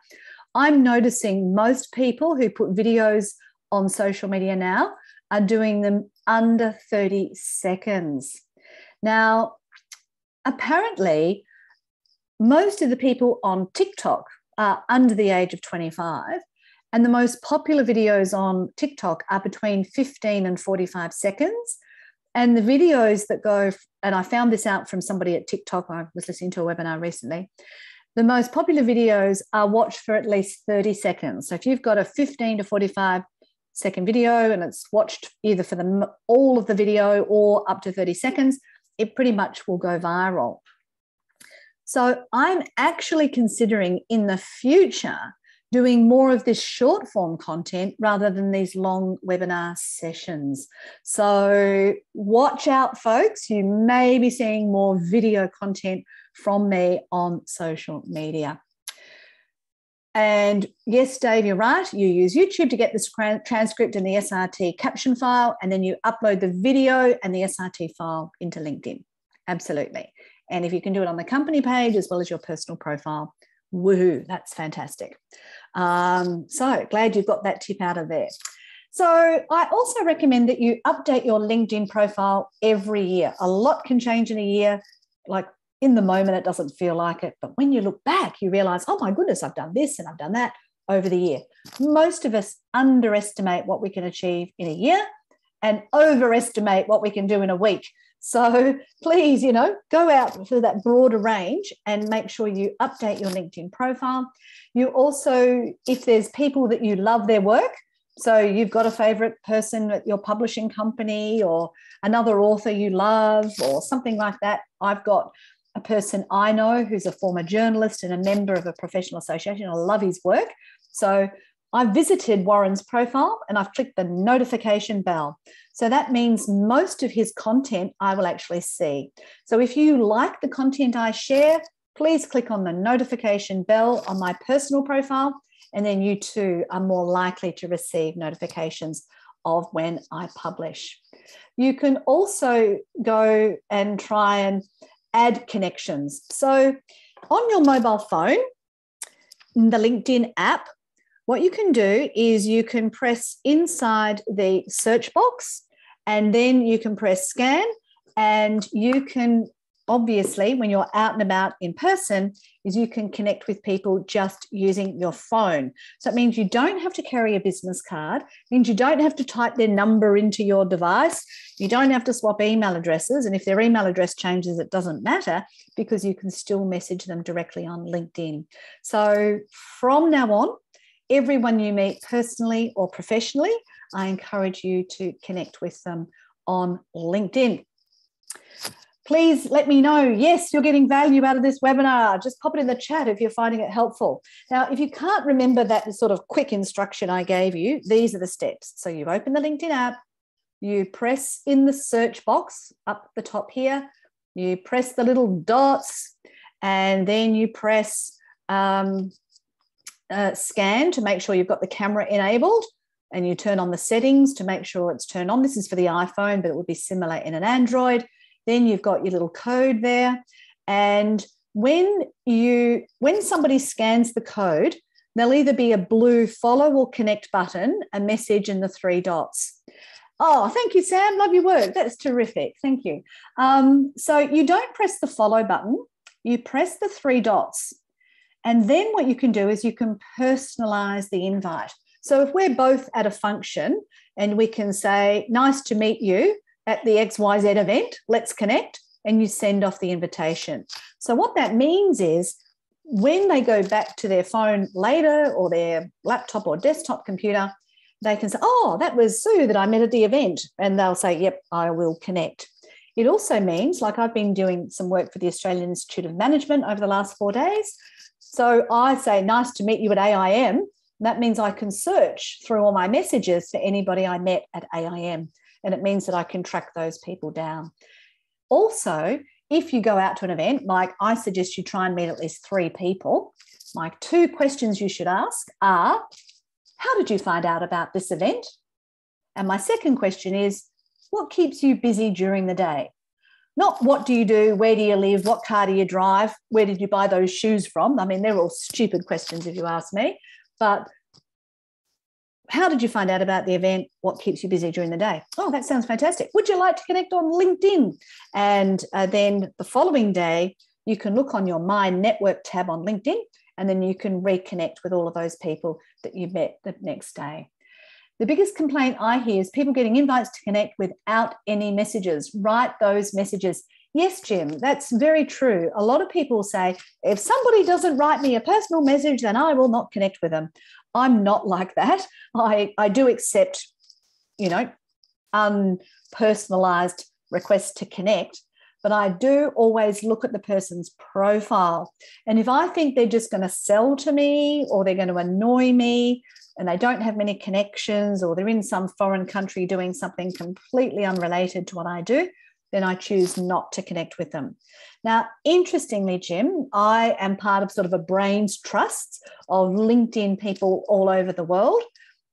I'm noticing most people who put videos on social media now are doing them under 30 seconds. Now, apparently, most of the people on TikTok are under the age of 25 and the most popular videos on TikTok are between 15 and 45 seconds. And the videos that go, and I found this out from somebody at TikTok, I was listening to a webinar recently. The most popular videos are watched for at least 30 seconds. So if you've got a 15 to 45 second video and it's watched either for the all of the video or up to 30 seconds, it pretty much will go viral. So I'm actually considering in the future doing more of this short form content rather than these long webinar sessions. So, watch out, folks. You may be seeing more video content from me on social media. And yes, Dave, you're right. You use YouTube to get this transcript and the SRT caption file, and then you upload the video and the SRT file into LinkedIn. Absolutely. And if you can do it on the company page as well as your personal profile, woohoo, that's fantastic. Um, so glad you've got that tip out of there. So I also recommend that you update your LinkedIn profile every year. A lot can change in a year. Like in the moment, it doesn't feel like it. But when you look back, you realize, oh my goodness, I've done this and I've done that over the year. Most of us underestimate what we can achieve in a year and overestimate what we can do in a week. So [laughs] please, you know, go out for that broader range and make sure you update your LinkedIn profile. You also, if there's people that you love their work, so you've got a favorite person at your publishing company or another author you love or something like that. I've got a person I know who's a former journalist and a member of a professional association. I love his work. So I've visited Warren's profile and I've clicked the notification bell. So that means most of his content I will actually see. So if you like the content I share, please click on the notification bell on my personal profile, and then you too are more likely to receive notifications of when I publish. You can also go and try and add connections. So on your mobile phone, the LinkedIn app, what you can do is you can press inside the search box and then you can press scan and you can obviously, when you're out and about in person, is you can connect with people just using your phone. So it means you don't have to carry a business card, means you don't have to type their number into your device, you don't have to swap email addresses. And if their email address changes, it doesn't matter because you can still message them directly on LinkedIn. So from now on, everyone you meet personally or professionally, I encourage you to connect with them on LinkedIn please let me know. Yes, you're getting value out of this webinar. Just pop it in the chat if you're finding it helpful. Now, if you can't remember that sort of quick instruction I gave you, these are the steps. So you open the LinkedIn app, you press in the search box up the top here, you press the little dots, and then you press um, uh, scan to make sure you've got the camera enabled. And you turn on the settings to make sure it's turned on. This is for the iPhone, but it would be similar in an Android then you've got your little code there. And when you when somebody scans the code, there'll either be a blue follow or connect button, a message, and the three dots. Oh, thank you, Sam. Love your work. That's terrific. Thank you. Um, so you don't press the follow button, you press the three dots. And then what you can do is you can personalize the invite. So if we're both at a function and we can say, nice to meet you, at the XYZ event, let's connect, and you send off the invitation. So, what that means is when they go back to their phone later or their laptop or desktop computer, they can say, Oh, that was Sue that I met at the event. And they'll say, Yep, I will connect. It also means, like I've been doing some work for the Australian Institute of Management over the last four days. So I say, Nice to meet you at AIM. That means I can search through all my messages for anybody I met at AIM and it means that I can track those people down. Also, if you go out to an event, like I suggest you try and meet at least three people, my two questions you should ask are How did you find out about this event? And my second question is What keeps you busy during the day? Not what do you do, where do you live, what car do you drive, where did you buy those shoes from? I mean, they're all stupid questions if you ask me. But how did you find out about the event? What keeps you busy during the day? Oh, that sounds fantastic. Would you like to connect on LinkedIn? And uh, then the following day, you can look on your My Network tab on LinkedIn, and then you can reconnect with all of those people that you met the next day. The biggest complaint I hear is people getting invites to connect without any messages. Write those messages. Yes, Jim, that's very true. A lot of people say, if somebody doesn't write me a personal message, then I will not connect with them. I'm not like that. I, I do accept, you know, unpersonalized requests to connect, but I do always look at the person's profile. And if I think they're just going to sell to me or they're going to annoy me and they don't have many connections or they're in some foreign country doing something completely unrelated to what I do, then I choose not to connect with them. Now, interestingly, Jim, I am part of sort of a brains trust of LinkedIn people all over the world.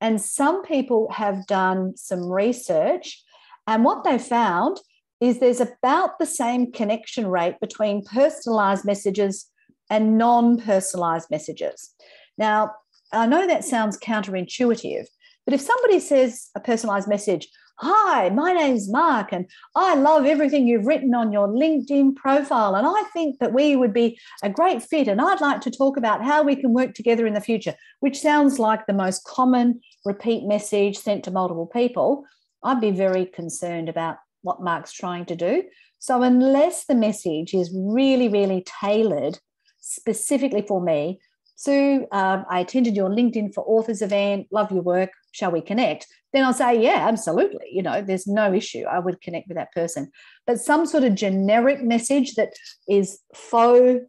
And some people have done some research. And what they found is there's about the same connection rate between personalized messages and non personalized messages. Now, I know that sounds counterintuitive, but if somebody says a personalized message, Hi, my name's Mark, and I love everything you've written on your LinkedIn profile. And I think that we would be a great fit. And I'd like to talk about how we can work together in the future, which sounds like the most common repeat message sent to multiple people. I'd be very concerned about what Mark's trying to do. So, unless the message is really, really tailored specifically for me, Sue, um, I attended your LinkedIn for Authors event, love your work, shall we connect? Then I'll say, yeah, absolutely. You know, there's no issue. I would connect with that person. But some sort of generic message that is faux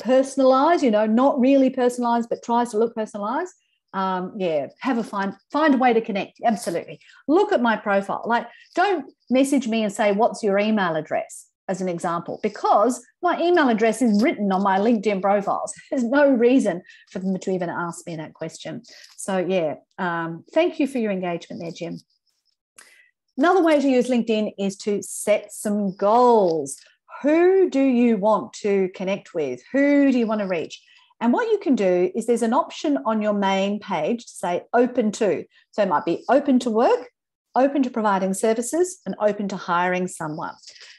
personalized, you know, not really personalized, but tries to look personalized. Um, yeah, have a find find a way to connect. Absolutely. Look at my profile. Like, don't message me and say, what's your email address? As an example, because my email address is written on my LinkedIn profiles. [laughs] There's no reason for them to even ask me that question. So, yeah, um, thank you for your engagement there, Jim. Another way to use LinkedIn is to set some goals. Who do you want to connect with? Who do you want to reach? And what you can do is there's an option on your main page to say open to. So it might be open to work, open to providing services, and open to hiring someone.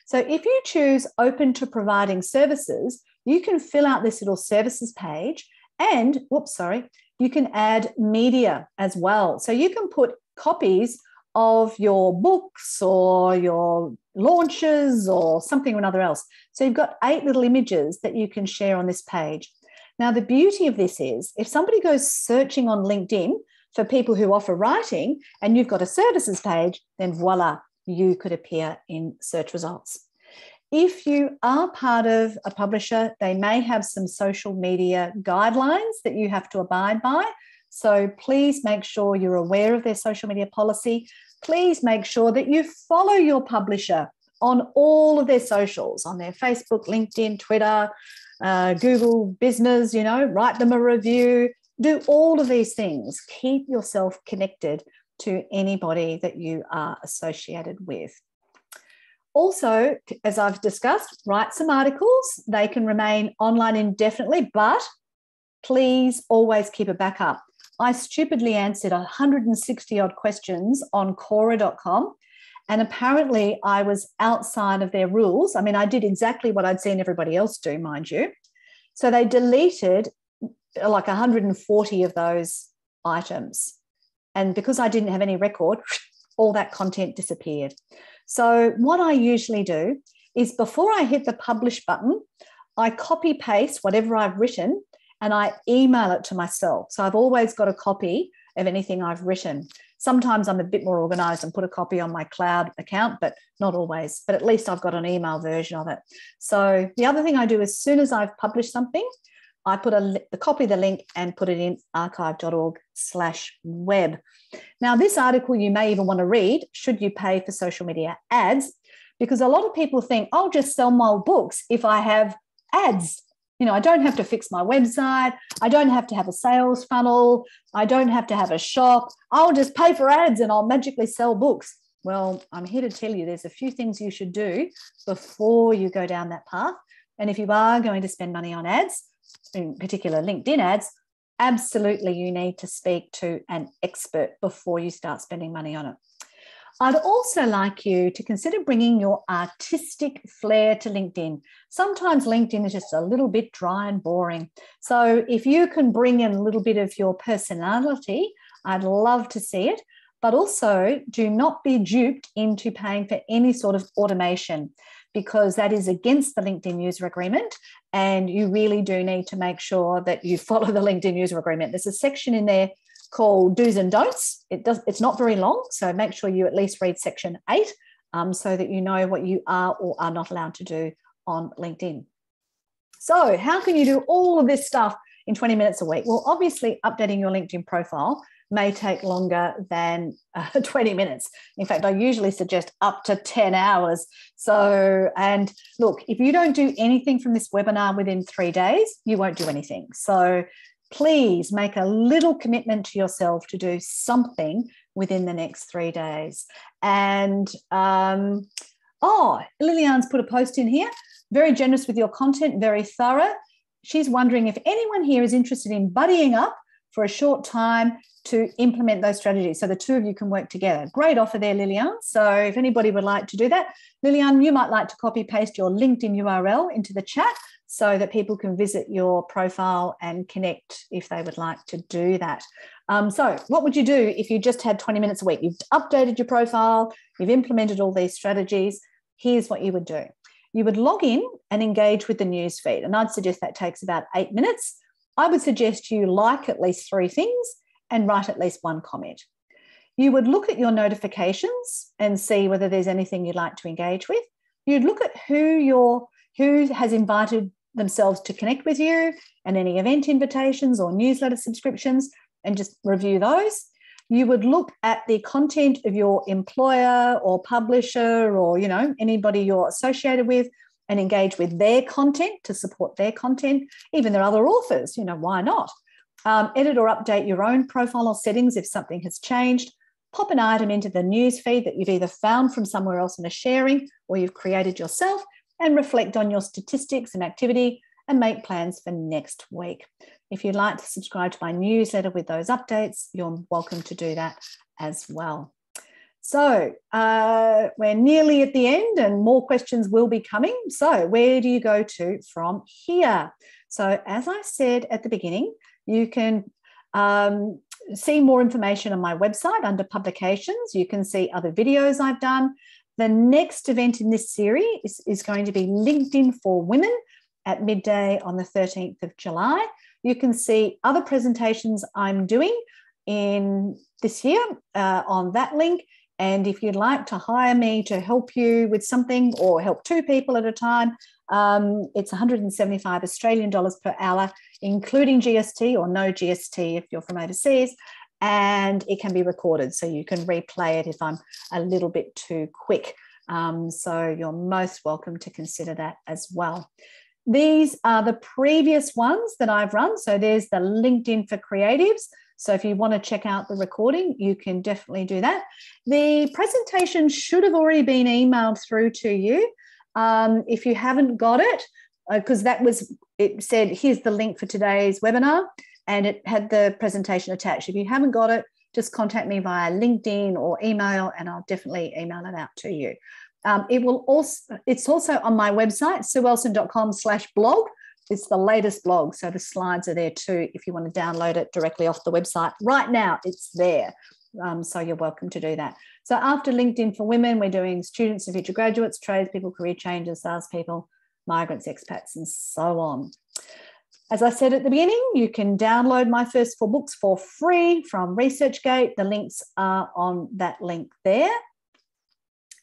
So if you choose open to providing services, you can fill out this little services page and, whoops, sorry, you can add media as well. So you can put copies of your books or your launches or something or another else. So you've got eight little images that you can share on this page. Now, the beauty of this is if somebody goes searching on LinkedIn for people who offer writing and you've got a services page, then voila, you could appear in search results. If you are part of a publisher, they may have some social media guidelines that you have to abide by. So please make sure you're aware of their social media policy. Please make sure that you follow your publisher on all of their socials, on their Facebook, LinkedIn, Twitter, uh, Google Business, you know, write them a review, do all of these things. Keep yourself connected to anybody that you are associated with. Also, as I've discussed, write some articles. They can remain online indefinitely, but please always keep a backup. I stupidly answered 160 odd questions on Quora.com. And apparently, I was outside of their rules. I mean, I did exactly what I'd seen everybody else do, mind you. So they deleted like 140 of those items. And because I didn't have any record, [laughs] all that content disappeared. So, what I usually do is before I hit the publish button, I copy paste whatever I've written and I email it to myself. So I've always got a copy of anything I've written. Sometimes I'm a bit more organized and put a copy on my cloud account, but not always. But at least I've got an email version of it. So the other thing I do as soon as I've published something, I put a the copy of the link and put it in archive.org slash web. Now, this article you may even want to read should you pay for social media ads, because a lot of people think I'll just sell my books if I have ads you know, I don't have to fix my website. I don't have to have a sales funnel. I don't have to have a shop. I'll just pay for ads and I'll magically sell books. Well, I'm here to tell you there's a few things you should do before you go down that path. And if you are going to spend money on ads, in particular LinkedIn ads, absolutely you need to speak to an expert before you start spending money on it. I'd also like you to consider bringing your artistic flair to LinkedIn. Sometimes LinkedIn is just a little bit dry and boring. So if you can bring in a little bit of your personality, I'd love to see it. But also, do not be duped into paying for any sort of automation because that is against the LinkedIn user agreement. And you really do need to make sure that you [laughs] follow the LinkedIn user agreement. There's a section in there called do's and don'ts. It does. It's not very long, so make sure you at least read section eight, um, so that you know what you are or are not allowed to do on LinkedIn. So, how can you do all of this stuff in 20 minutes a week? Well, obviously, updating your LinkedIn profile may take longer than uh, [laughs] 20 minutes. In fact, I usually suggest up to 10 hours. So, and look, if you don't do anything from this webinar within three days, you won't do anything. So, please make a little commitment to yourself to do something within the next three days. And um, oh, Lillian's put a post in here. Very generous with your content, very thorough. She's wondering if anyone here is interested in buddying up for a short time to implement those strategies. So the two of you can work together. Great offer there, Lillian. So if anybody would like to do that, Lillian, you might like to copy paste your LinkedIn URL into the chat so that people can visit your profile and connect if they would like to do that. Um, so, what would you do if you just had 20 minutes a week? You've updated your profile, you've implemented all these strategies. Here's what you would do you would log in and engage with the news feed. And I'd suggest that takes about eight minutes. I would suggest you like at least three things and write at least one comment. You would look at your notifications and see whether there's anything you'd like to engage with. You'd look at who your who has invited themselves to connect with you and any event invitations or newsletter subscriptions and just review those. You would look at the content of your employer or publisher or you know anybody you're associated with and engage with their content to support their content. Even their other authors, you know, why not? Um, edit or update your own profile or settings if something has changed. Pop an item into the news feed that you've either found from somewhere else and are sharing or you've created yourself and reflect on your statistics and activity and make plans for next week. If you'd like to subscribe to my newsletter with those updates, you're welcome to do that as well. So uh, we're nearly at the end, and more questions will be coming. So, where do you go to from here? So, as I said at the beginning, you can um, see more information on my website under publications. You can see other videos I've done. The next event in this series is, is going to be LinkedIn for Women at midday on the 13th of July. You can see other presentations I'm doing in this year uh, on that link. And if you'd like to hire me to help you with something or help two people at a time, um, it's 175 Australian dollars per hour, including GST or no GST if you're from overseas. And it can be recorded, so you can replay it if I'm a little bit too quick. Um, so you're most welcome to consider that as well. These are the previous ones that I've run. So there's the LinkedIn for Creatives. So if you want to check out the recording, you can definitely do that. The presentation should have already been emailed through to you. Um, if you haven't got it, because uh, that was, it said, here's the link for today's webinar, and it had the presentation attached. If you haven't got it, just contact me via LinkedIn or email, and I'll definitely email it out to you. Um, it will also, it's also on my website, sueellson.com slash blog. It's the latest blog. So the slides are there too if you want to download it directly off the website. Right now, it's there. Um, so you're welcome to do that. So after LinkedIn for Women, we're doing students and future graduates, tradespeople, career changers, salespeople, migrants, expats, and so on. As I said at the beginning, you can download my first four books for free from ResearchGate. The links are on that link there.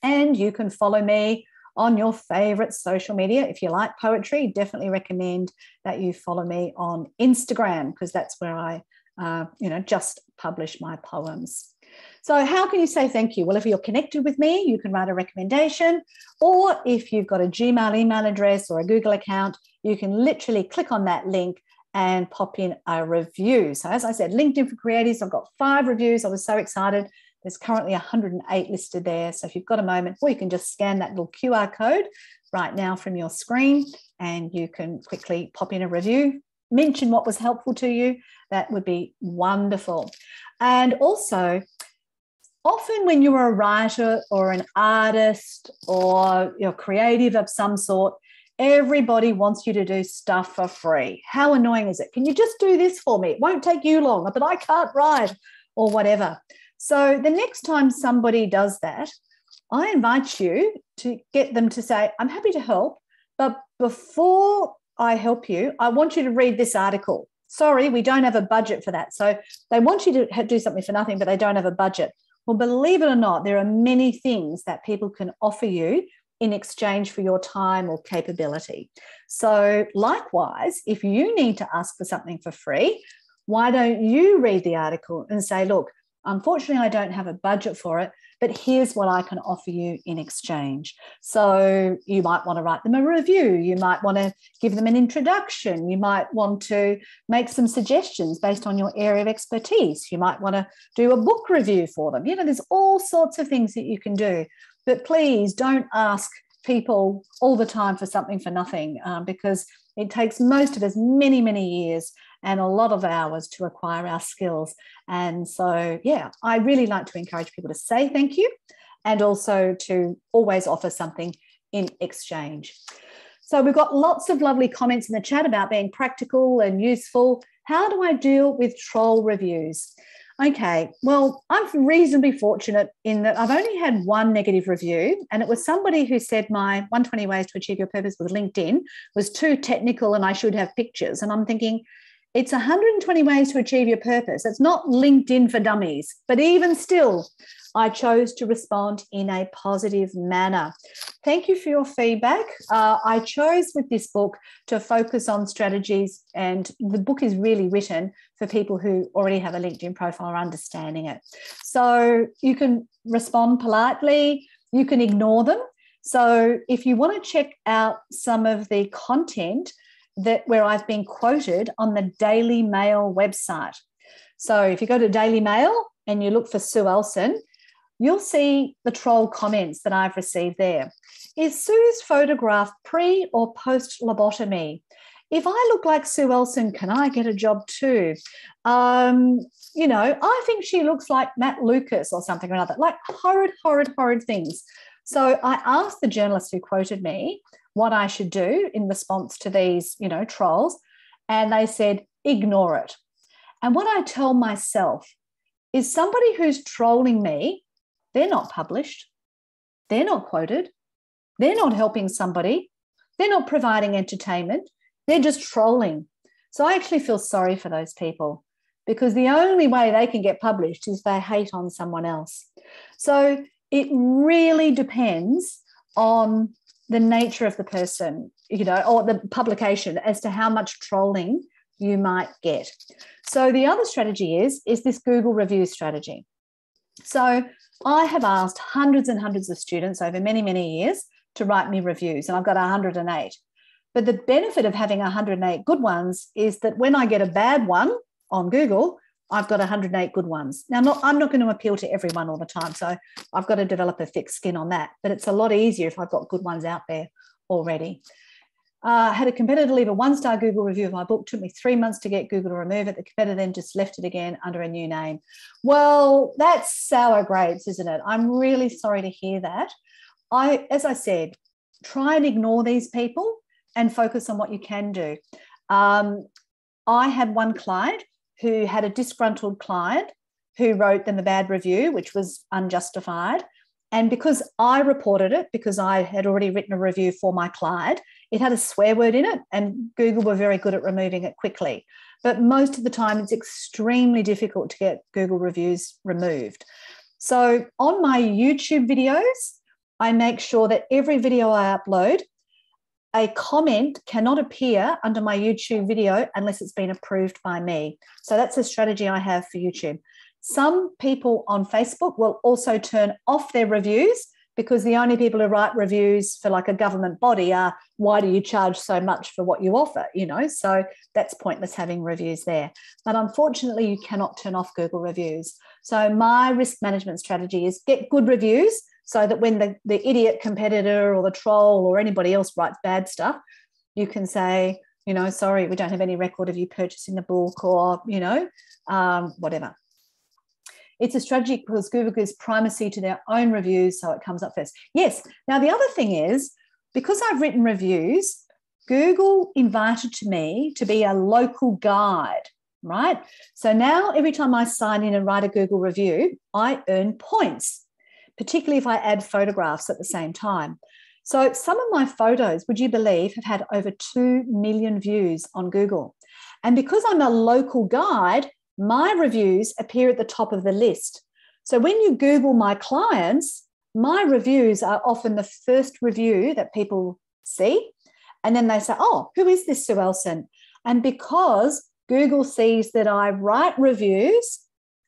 And you can follow me on your favorite social media. If you like poetry, definitely recommend that you follow me on Instagram because that's where I, uh, you know, just publish my poems. So, how can you say thank you? Well, if you're connected with me, you can write a recommendation, or if you've got a Gmail email address or a Google account, you can literally click on that link and pop in a review. So, as I said, LinkedIn for Creatives, I've got five reviews. I was so excited there's currently 108 listed there. So if you've got a moment, or you can just scan that little QR code right now from your screen and you can quickly pop in a review, mention what was helpful to you. That would be wonderful. And also, often when you're a writer or an artist or you're creative of some sort, everybody wants you to do stuff for free. How annoying is it? Can you just do this for me? It won't take you long, but I can't write or whatever. So the next time somebody does that, I invite you to get them to say, I'm happy to help, but before I help you, I want you to read this article. Sorry, we don't have a budget for that. So they want you to do something for nothing, but they don't have a budget. Well, believe it or not, there are many things that people can offer you in exchange for your time or capability. So, likewise, if you need to ask for something for free, why don't you read the article and say, look, Unfortunately, I don't have a budget for it, but here's what I can offer you in exchange. So you might want to write them a review. You might want to give them an introduction. You might want to make some suggestions based on your area of expertise. You might want to do a book review for them. You know, there's all sorts of things that you can do. But please don't ask people all the time for something for nothing um, because it takes most of us many, many years and a lot of hours to acquire our skills. And so, yeah, I really like to encourage people to say thank you and also to always offer something in exchange. So, we've got lots of lovely comments in the chat about being practical and useful. How do I deal with troll reviews? Okay, well, I'm reasonably fortunate in that I've only had one negative review, and it was somebody who said my 120 ways to achieve your purpose with LinkedIn was too technical and I should have pictures. And I'm thinking, it's 120 ways to achieve your purpose. It's not LinkedIn for dummies, but even still, I chose to respond in a positive manner. Thank you for your feedback. Uh, I chose with this book to focus on strategies, and the book is really written for people who already have a LinkedIn profile or understanding it. So you can respond politely, you can ignore them. So if you want to check out some of the content, that where I've been quoted on the Daily Mail website. So if you go to Daily Mail and you look for Sue Ellson, you'll see the troll comments that I've received there. Is Sue's photograph pre or post lobotomy? if I look like Sue Ellson, can I get a job too? Um, you know, I think she looks like Matt Lucas or something or another, like horrid, horrid, horrid things. So I asked the journalist who quoted me what I should do in response to these, you know, trolls. And they said, ignore it. And what I tell myself is somebody who's trolling me, they're not published, they're not quoted, they're not helping somebody, they're not providing entertainment, they're just trolling. So I actually feel sorry for those people because the only way they can get published is they hate on someone else. So it really depends on the nature of the person, you know, or the publication as to how much trolling you might get. So the other strategy is is this Google review strategy. So I have asked hundreds and hundreds of students over many many years to write me reviews and I've got 108. But the benefit of having 108 good ones is that when I get a bad one on Google, I've got 108 good ones. Now, not, I'm not going to appeal to everyone all the time. So I've got to develop a thick skin on that. But it's a lot easier if I've got good ones out there already. Uh, had a competitor leave a one star Google review of my book. Took me three months to get Google to remove it. The competitor then just left it again under a new name. Well, that's sour grapes, isn't it? I'm really sorry to hear that. I, as I said, try and ignore these people and focus on what you can do. Um, I had one client who had a disgruntled client who wrote them a bad review, which was unjustified. And because I reported it, because I had already written a review for my client, it had a swear word in it, and Google were very good at removing it quickly. But most of the time, it's extremely difficult to get Google reviews removed. So on my YouTube videos, I make sure that every video I upload a comment cannot appear under my YouTube video unless it's been approved by me. So that's a strategy I have for YouTube. Some people on Facebook will also turn off their reviews because the only people who write reviews for like a government body are why do you charge so much for what you offer you know so that's pointless having reviews there but unfortunately you cannot turn off google reviews so my risk management strategy is get good reviews so that when the, the idiot competitor or the troll or anybody else writes bad stuff, you can say, you know, sorry, we don't have any record of you purchasing the book or, you know, um, whatever. It's a strategy because Google gives primacy to their own reviews, so it comes up first. Yes. Now, the other thing is because I've written reviews, Google invited to me to be a local guide, right? So now every time I sign in and write a Google review, I earn points particularly if I add photographs at the same time. So some of my photos, would you believe, have had over 2 million views on Google. And because I'm a local guide, my reviews appear at the top of the list. So when you Google my clients, my reviews are often the first review that people see. And then they say, oh, who is this Sue Ellson? And because Google sees that I write reviews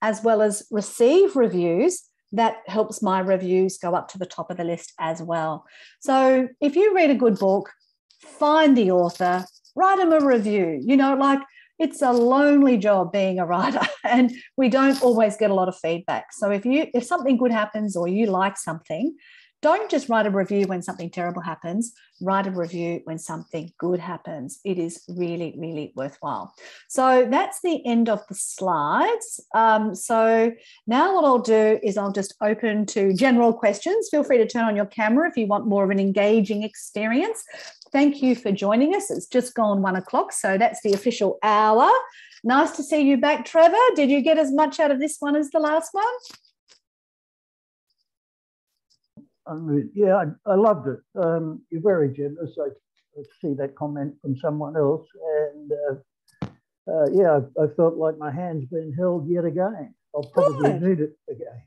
as well as receive reviews, that helps my reviews go up to the top of the list as well. So if you read a good book, find the author, write them a review. You know, like it's a lonely job being a writer [laughs] and we don't always get a lot of feedback. So if you if something good happens or you like something, don't just write a review when something terrible happens, write a review when something good happens. It is really, really worthwhile. So that's the end of the slides. Um, so now what I'll do is I'll just open to general questions. Feel free to turn on your camera if you want more of an engaging experience. Thank you for joining us. It's just gone one o'clock, so that's the official hour. Nice to see you back, Trevor. Did you get as much out of this one as the last one? Mean, yeah, I, I loved it. Um, you're very generous. I, I, see that comment from someone else, and uh, uh, yeah, I, I, felt like my hand's been held yet again. I'll probably Good. need it again.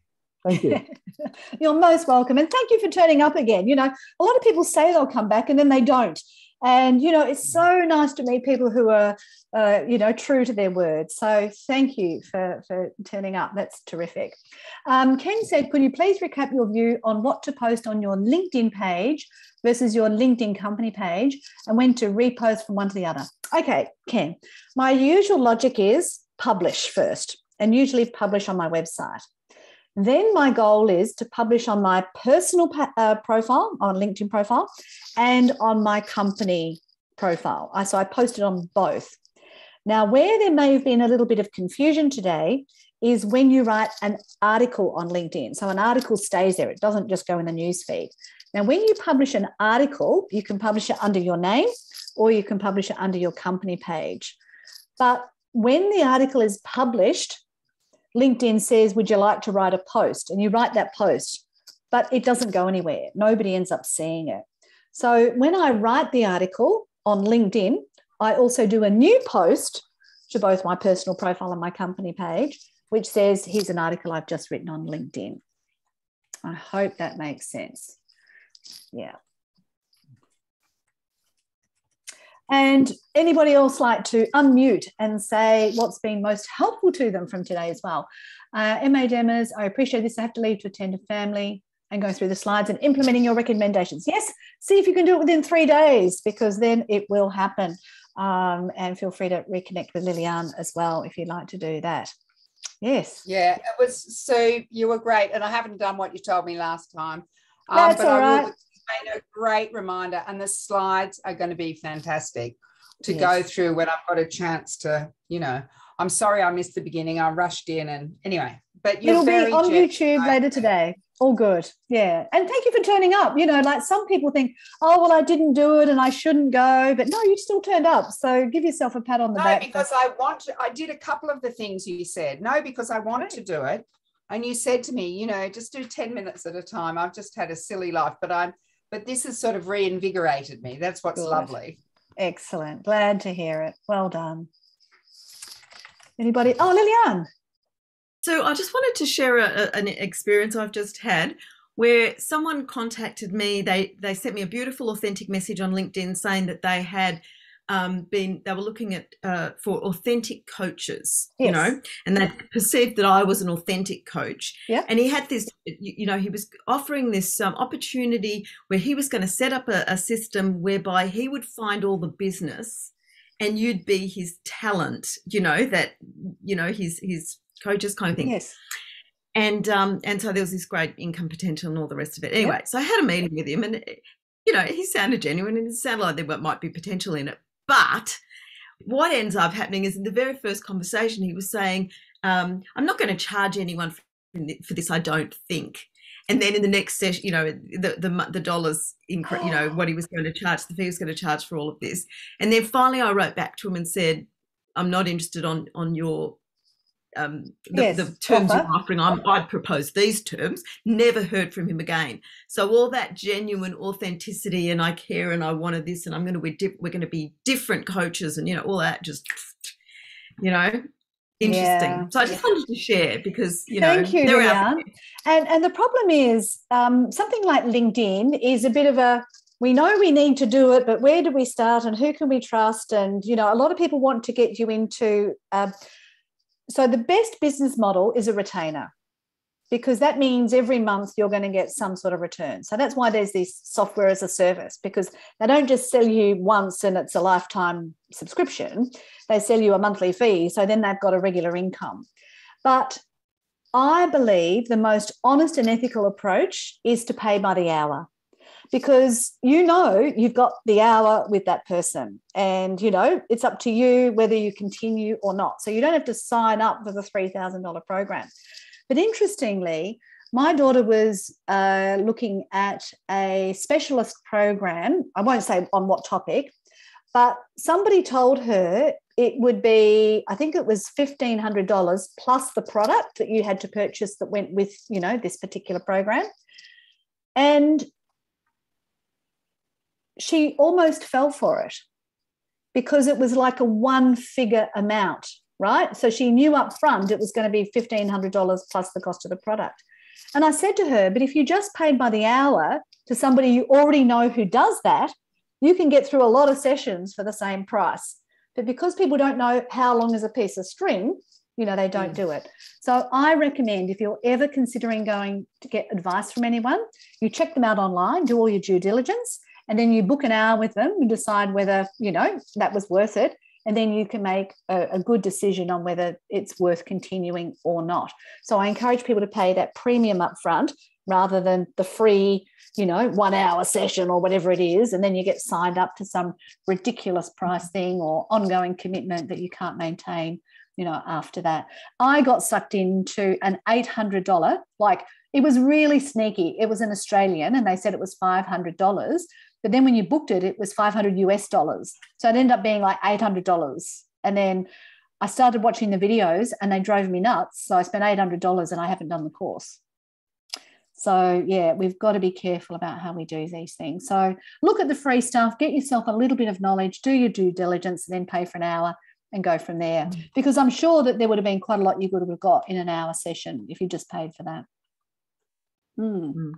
Thank you. [laughs] You're most welcome, and thank you for turning up again. You know, a lot of people say they'll come back and then they don't. And, you know, it's so nice to meet people who are, uh, you know, true to their word. So thank you for, for turning up. That's terrific. Um, Ken said, could you please recap your view on what to post on your LinkedIn page versus your LinkedIn company page and when to repost from one to the other? Okay, Ken, my usual logic is publish first and usually publish on my website. Then my goal is to publish on my personal uh, profile, on LinkedIn profile, and on my company profile. I, so I posted on both. Now, where there may have been a little bit of confusion today is when you write an article on LinkedIn. So an article stays there, it doesn't just go in the news feed. Now, when you publish an article, you can publish it under your name or you can publish it under your company page. But when the article is published, LinkedIn says, Would you like to write a post? And you write that post, but it doesn't go anywhere. Nobody ends up seeing it. So when I write the article on LinkedIn, I also do a new post to both my personal profile and my company page, which says, Here's an article I've just written on LinkedIn. I hope that makes sense. Yeah. And anybody else like to unmute and say what's been most helpful to them from today as well? Uh, MA Demers, I appreciate this. I have to leave to attend a family and go through the slides and implementing your recommendations. Yes, see if you can do it within three days because then it will happen. Um, and feel free to reconnect with Liliane as well if you'd like to do that. Yes. Yeah, it was so you were great. And I haven't done what you told me last time. Um, That's all right. Will, made a great reminder, and the slides are going to be fantastic to yes. go through when I've got a chance to, you know. I'm sorry I missed the beginning. I rushed in, and anyway, but it'll be on YouTube later today. All good, yeah. And thank you for turning up. You know, like some people think, oh well, I didn't do it and I shouldn't go, but no, you still turned up. So give yourself a pat on the no, back. because I want to. I did a couple of the things you said. No, because I wanted to do it. And you said to me, you know, just do 10 minutes at a time. I've just had a silly life, but I'm but this has sort of reinvigorated me. That's what's Good. lovely. Excellent. Glad to hear it. Well done. Anybody? Oh, Liliane. So I just wanted to share a, a, an experience I've just had where someone contacted me. They they sent me a beautiful, authentic message on LinkedIn saying that they had um, been they were looking at uh, for authentic coaches, yes. you know, and they perceived that I was an authentic coach. Yeah. And he had this, you, know, he was offering this um, opportunity where he was going to set up a, a system whereby he would find all the business, and you'd be his talent, you know, that you know his his coaches kind of thing. Yes. And um and so there was this great income potential and all the rest of it. Anyway, yep. so I had a meeting with him and you know, he sounded genuine and it sounded like there might be potential in it. But what ends up happening is in the very first conversation, he was saying, um, I'm not going to charge anyone for this, I don't think. And then in the next session, you know, the the, the dollars, incre- you know, [gasps] what he was going to charge, the fee was going to charge for all of this. And then finally, I wrote back to him and said, "I'm not interested on on your um, the, yes, the terms you're offering. I'm, I'd propose these terms. Never heard from him again. So all that genuine authenticity and I care and I wanted this and I'm going to be we're going to be different coaches and you know all that just you know interesting. Yeah. So I just wanted to share because you know Thank you. And and the problem is um, something like LinkedIn is a bit of a we know we need to do it, but where do we start and who can we trust? And you know, a lot of people want to get you into uh, so the best business model is a retainer because that means every month you're going to get some sort of return. So that's why there's this software as a service because they don't just sell you once and it's a lifetime subscription. They sell you a monthly fee. So then they've got a regular income. But I believe the most honest and ethical approach is to pay by the hour because you know you've got the hour with that person and you know it's up to you whether you continue or not. So you don't have to sign up for the $3000 program. But interestingly my daughter was uh, looking at a specialist program. I won't say on what topic but somebody told her it would be i think it was $1500 plus the product that you had to purchase that went with you know this particular program. And she almost fell for it because it was like a one figure amount, right? So she knew up front it was going to be $1,500 plus the cost of the product. And I said to her, but if you just paid by the hour to somebody you already know who does that, you can get through a lot of sessions for the same price. But because people don't know how long is a piece of string, you know, they don't mm. do it. So I recommend if you're ever considering going to get advice from anyone, you check them out online, do all your due diligence, and then you book an hour with them and decide whether you know that was worth it and then you can make a, a, good decision on whether it's worth continuing or not. So I encourage people to pay that premium upfront rather than the free, you know, one hour session or whatever it is. And then you get signed up to some ridiculous price thing or ongoing commitment that you can't maintain, you know, after that. I got sucked into an $800, like it was really sneaky. It was an Australian and they said it was $500. But then when you booked it, it was 500 US dollars. So it ended up being like $800. And then I started watching the videos and they drove me nuts. So I spent $800 and I haven't done the course. So, yeah, we've got to be careful about how we do these things. So, look at the free stuff, get yourself a little bit of knowledge, do your due diligence, and then pay for an hour and go from there. Mm. Because I'm sure that there would have been quite a lot you would have got in an hour session if you just paid for that. Mm.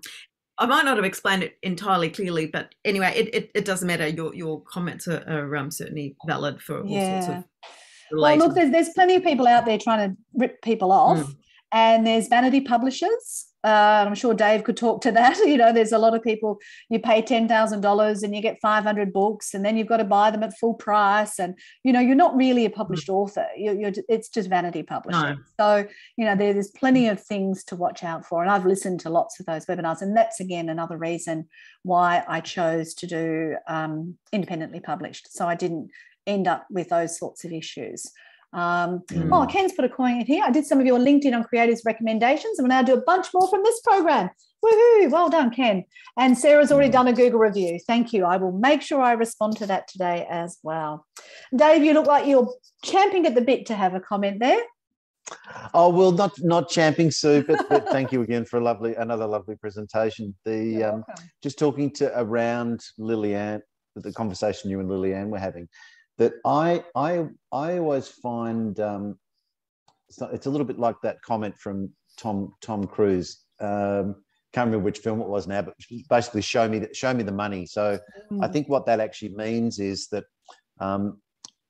I might not have explained it entirely clearly, but anyway, it, it, it doesn't matter. Your your comments are, are um, certainly valid for all yeah. sorts of. Related. Well, look, there's, there's plenty of people out there trying to rip people off, mm. and there's vanity publishers uh, I'm sure Dave could talk to [laughs] that. You know, there's a lot of people, you pay $10,000 and you get 500 books, and then you've got to buy them at full price. And, you know, you're not really a published mm. author, you're, you're it's just vanity publishing. No. So, you know, there, there's plenty of things to watch out for. And I've listened to lots of those webinars. And that's, again, another reason why I chose to do um, independently published. So I didn't end up with those sorts of issues. Um, mm. Oh, Ken's put a coin in here. I did some of your LinkedIn on Creators recommendations. I'm going to do a bunch more from this program. Woohoo! Well done, Ken. And Sarah's already done a Google review. Thank you. I will make sure I respond to that today as well. Dave, you look like you're champing at the bit to have a comment there. Oh well, not not champing, Sue, but, but [laughs] thank you again for a lovely another lovely presentation. The um, just talking to around Lillian, the conversation you and Lillian were having that I I I always find um, it's a little bit like that comment from Tom Tom Cruise. Um, can't remember which film it was now, but basically show me that show me the money. So mm. I think what that actually means is that um,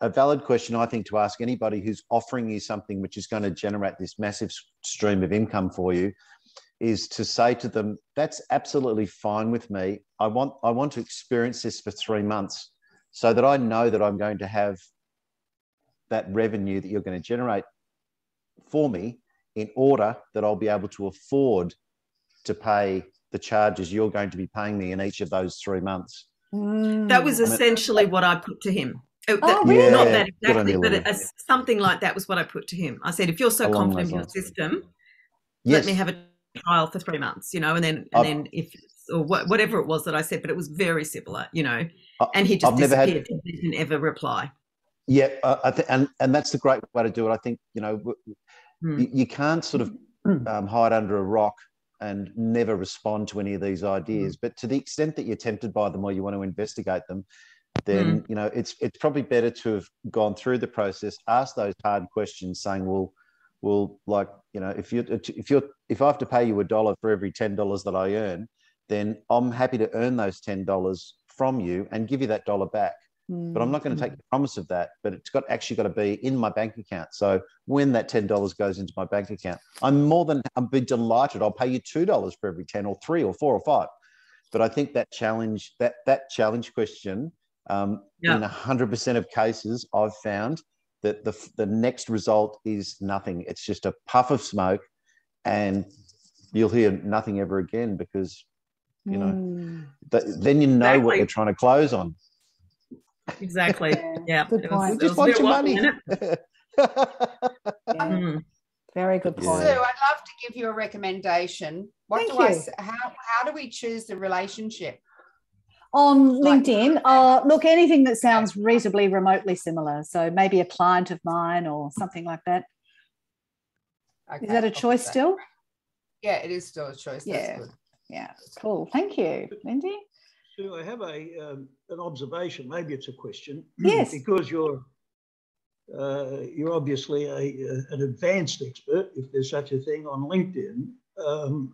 a valid question I think to ask anybody who's offering you something which is going to generate this massive stream of income for you is to say to them that's absolutely fine with me. I want I want to experience this for three months so that I know that I'm going to have that revenue that you're going to generate for me in order that I'll be able to afford to pay the charges you're going to be paying me in each of those three months. Mm. That was essentially what I put to him. Oh, that, really? Not that exactly, but a, something like that was what I put to him. I said, if you're so Along confident in your system, yes. let me have a trial for three months, you know, and then and I've, then if or whatever it was that I said, but it was very similar, you know and he just I've never had, he didn't ever reply. Yeah, uh, I th- and and that's the great way to do it. I think you know mm. you, you, can't sort of hmm. um, hide under a rock and never respond to any of these ideas. Mm. But to the extent that you're tempted by them or you want to investigate them, then you know it's it's probably better to have gone through the process, ask those hard questions, saying, well, well, like you know, if you if you're if I have to pay you a dollar for every ten dollars that I earn, then I'm happy to earn those ten dollars from you and give you that dollar back. Mm. But I'm not going to take the promise of that. But it's got actually got to be in my bank account. So when that ten dollars goes into my bank account, I'm more than I'm be delighted. I'll pay you two dollars for every ten, or three, or four, or five. But I think that challenge that that challenge question um, yeah. in hundred percent of cases, I've found that the the next result is nothing. It's just a puff of smoke, and you'll hear nothing ever again because you know mm. then you know exactly. what you're trying to close on exactly yeah good point. Was, just want your money [laughs] yeah. very good point so i'd love to give you a recommendation what Thank do you. i how, how do we choose the relationship on LinkedIn, uh, look, anything that sounds reasonably remotely similar. So maybe a client of mine or something like that. Okay, Is that a choice still? Yeah, it is still a choice. yeah. Yeah, cool. Thank you, Lindy. So I have a um, an observation. Maybe it's a question. [clears throat] Yes. because you're uh, you're obviously a, an advanced expert, if there's such a thing, on LinkedIn. Um,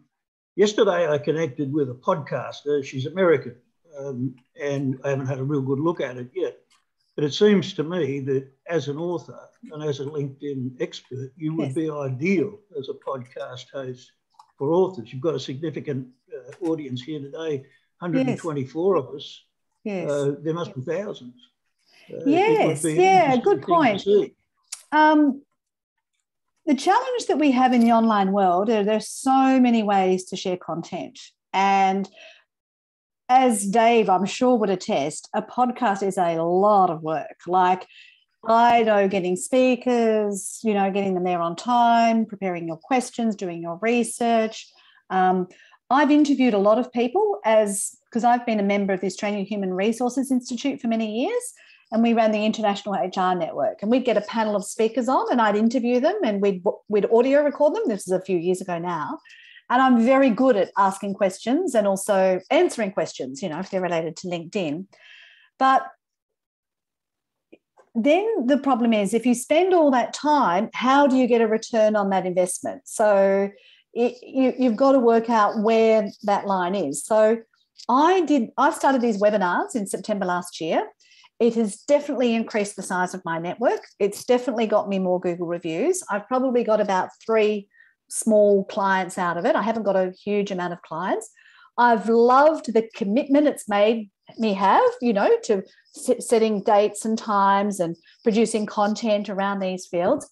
yesterday, I connected with a podcaster. She's American, um, and I haven't had a real good look at it yet. But it seems to me that as an author and as a LinkedIn expert, you would yes. be ideal as a podcast host for authors. You've got a significant audience here today, 124 yes. of us. Yes. Uh, there must be thousands. Uh, yes, yeah, good point. Um, the challenge that we have in the online world are there's so many ways to share content. And as Dave, I'm sure, would attest, a podcast is a lot of work. Like, I know getting speakers, you know, getting them there on time, preparing your questions, doing your research. Um, I've interviewed a lot of people as because I've been a member of the Australian Human Resources Institute for many years, and we ran the International HR Network. And we'd get a panel of speakers on, and I'd interview them, and we'd we'd audio record them. This is a few years ago now, and I'm very good at asking questions and also answering questions. You know, if they're related to LinkedIn, but then the problem is if you spend all that time, how do you get a return on that investment? So it, you, you've got to work out where that line is. So I did, I started these webinars in September last year. It has definitely increased the size of my network. It's definitely got me more Google reviews. I've probably got about three small clients out of it. I haven't got a huge amount of clients. I've loved the commitment it's made me have, you know, to setting dates and times and producing content around these fields.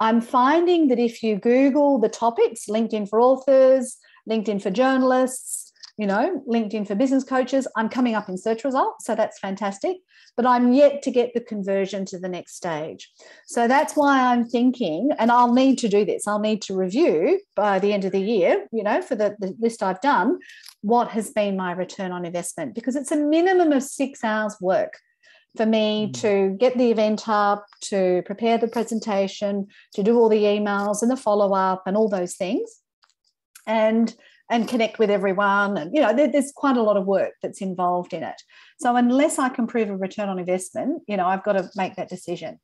I'm finding that if you Google the topics, LinkedIn for authors, LinkedIn for journalists, you know, LinkedIn for business coaches, I'm coming up in search results. So that's fantastic. But I'm yet to get the conversion to the next stage. So that's why I'm thinking, and I'll need to do this, I'll need to review by the end of the year, you know, for the, the list I've done, what has been my return on investment because it's a minimum of six hours work for me mm. to get the event up, to prepare the presentation, to do all the emails and the follow up and all those things, and and connect with everyone. And you know, there, there's quite a lot of work that's involved in it. So unless I can prove a return on investment, you know, I've got to make that decision.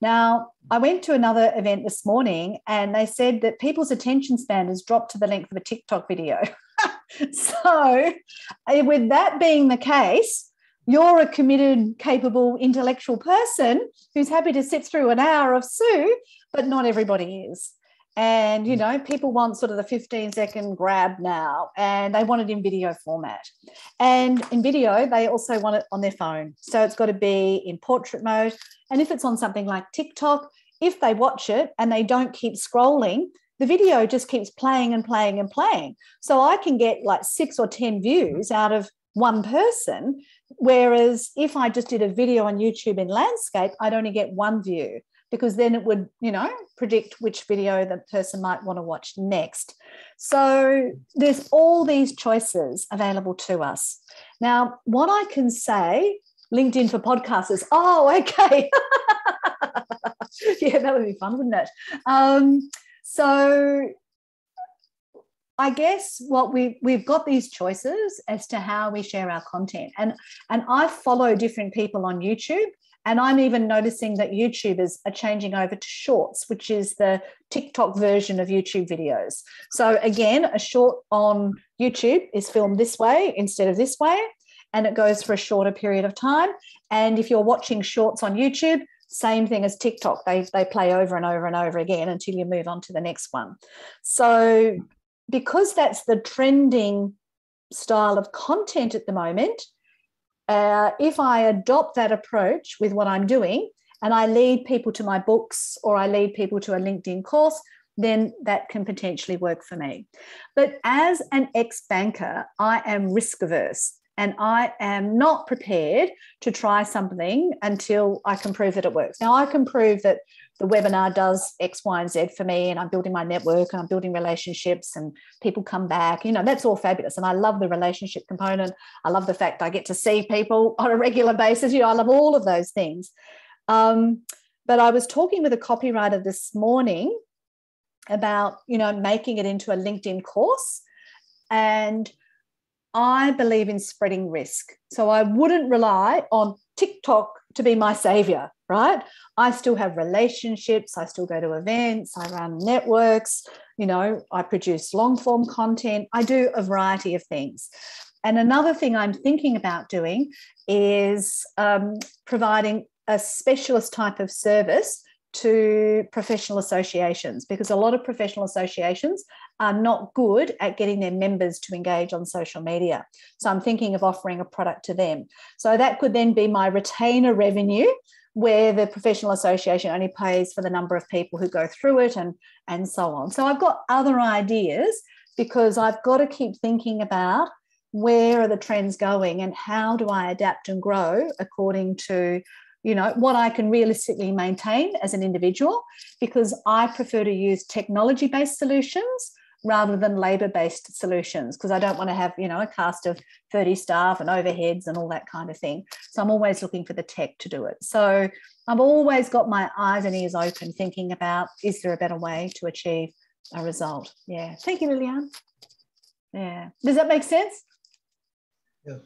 Now, I went to another event this morning, and they said that people's attention span has dropped to the length of a TikTok video. [laughs] so, eh, with that being the case, you're a committed, capable, intellectual person who's happy to sit through an hour of Sue, but not everybody is. And, you mm. know, people want sort of the 15 second grab now, and they want it in video format. And in video, they also want it on their phone. So it's got to be in portrait mode. And if it's on something like TikTok, if they watch it and they don't keep scrolling, the video just keeps playing and playing and playing. So I can get like six or 10 views out of one person. Whereas if I just did a video on YouTube in landscape, I'd only get one view because then it would, you know, predict which video the person might want to watch next. So there's all these choices available to us. Now, what I can say, LinkedIn for podcasters, oh, okay. [laughs] yeah, that would be fun, wouldn't it? Um, so I guess what we we've got these choices as to how we share our content, and and I follow different people on YouTube, and I'm even noticing that YouTubers are changing over to Shorts, which is the TikTok version of YouTube videos. So again, a short on YouTube is filmed this way instead of this way, and it goes for a shorter period of time. And if you're watching Shorts on YouTube, same thing as TikTok. They, they play over and over and over again until you move on to the next one. So, because that's the trending style of content at the moment, uh, if I adopt that approach with what I'm doing and I lead people to my books or I lead people to a LinkedIn course, then that can potentially work for me. But as an ex banker, I am risk averse and I am not prepared to try something until I can prove that it works. Now, I can prove that the webinar does X, Y, and Z for me, and I'm building my network and I'm building relationships, and people come back. You know, that's all fabulous. And I love the relationship component. I love the fact I get to see people [laughs] on a regular basis. You know, I love all of those things. Um, but I was talking with a copywriter this morning about, you know, making it into a LinkedIn course. And I believe in spreading risk. So I wouldn't rely on TikTok to be my savior, right? I still have relationships, I still go to events, I run networks, you know, I produce long form content, I do a variety of things. And another thing I'm thinking about doing is um, providing a specialist type of service to professional associations because a lot of professional associations are not good at getting their members to engage on social media. So I'm thinking of offering a product to them. So that could then be my retainer revenue where the professional association only pays for the number of people who go through it and and so on. So i've got other ideas because i've got to keep thinking about where are the trends going and how do i adapt and grow according to you know what i can realistically maintain as an individual because i prefer to use technology based solutions rather than labor based solutions because I don't want to have, you know, a cast of 30 staff and overheads and all that kind of thing. So I'm always looking for the tech to do it. So I've always got my eyes and ears open thinking about is there a better way to achieve a result? Yeah. Thank you, Liliane. Yeah. Does that make sense? Yeah.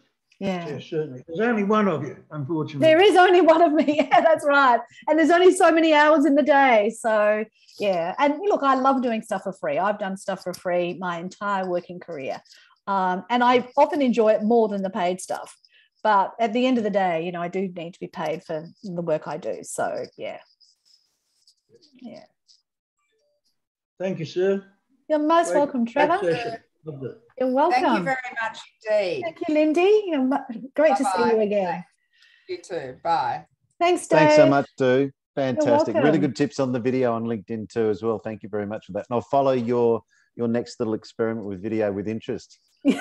Yeah. certainly. There's only one of you, unfortunately. There is only one of me. [laughs] Yeah, that's right. And there's only so many hours in the day. So, yeah. And look, I love doing stuff for free. I've done stuff for free my entire working career. Um, and I often enjoy it more than the paid stuff. But at the end of the day, you know, I do need to be paid for the work I do. So, yeah. Yeah. Thank you, sir. You're most Great- welcome, Trevor. Session. You're welcome. Thank you very much indeed. Thank you, Lindy. You're mu- Great to see you again. You too. Bye. Thanks, Dave. Thanks so much, Sue. Fantastic. Really good tips on the video on LinkedIn too, as well. Thank you very much for that. And I'll follow your your next little experiment with video with interest. [laughs]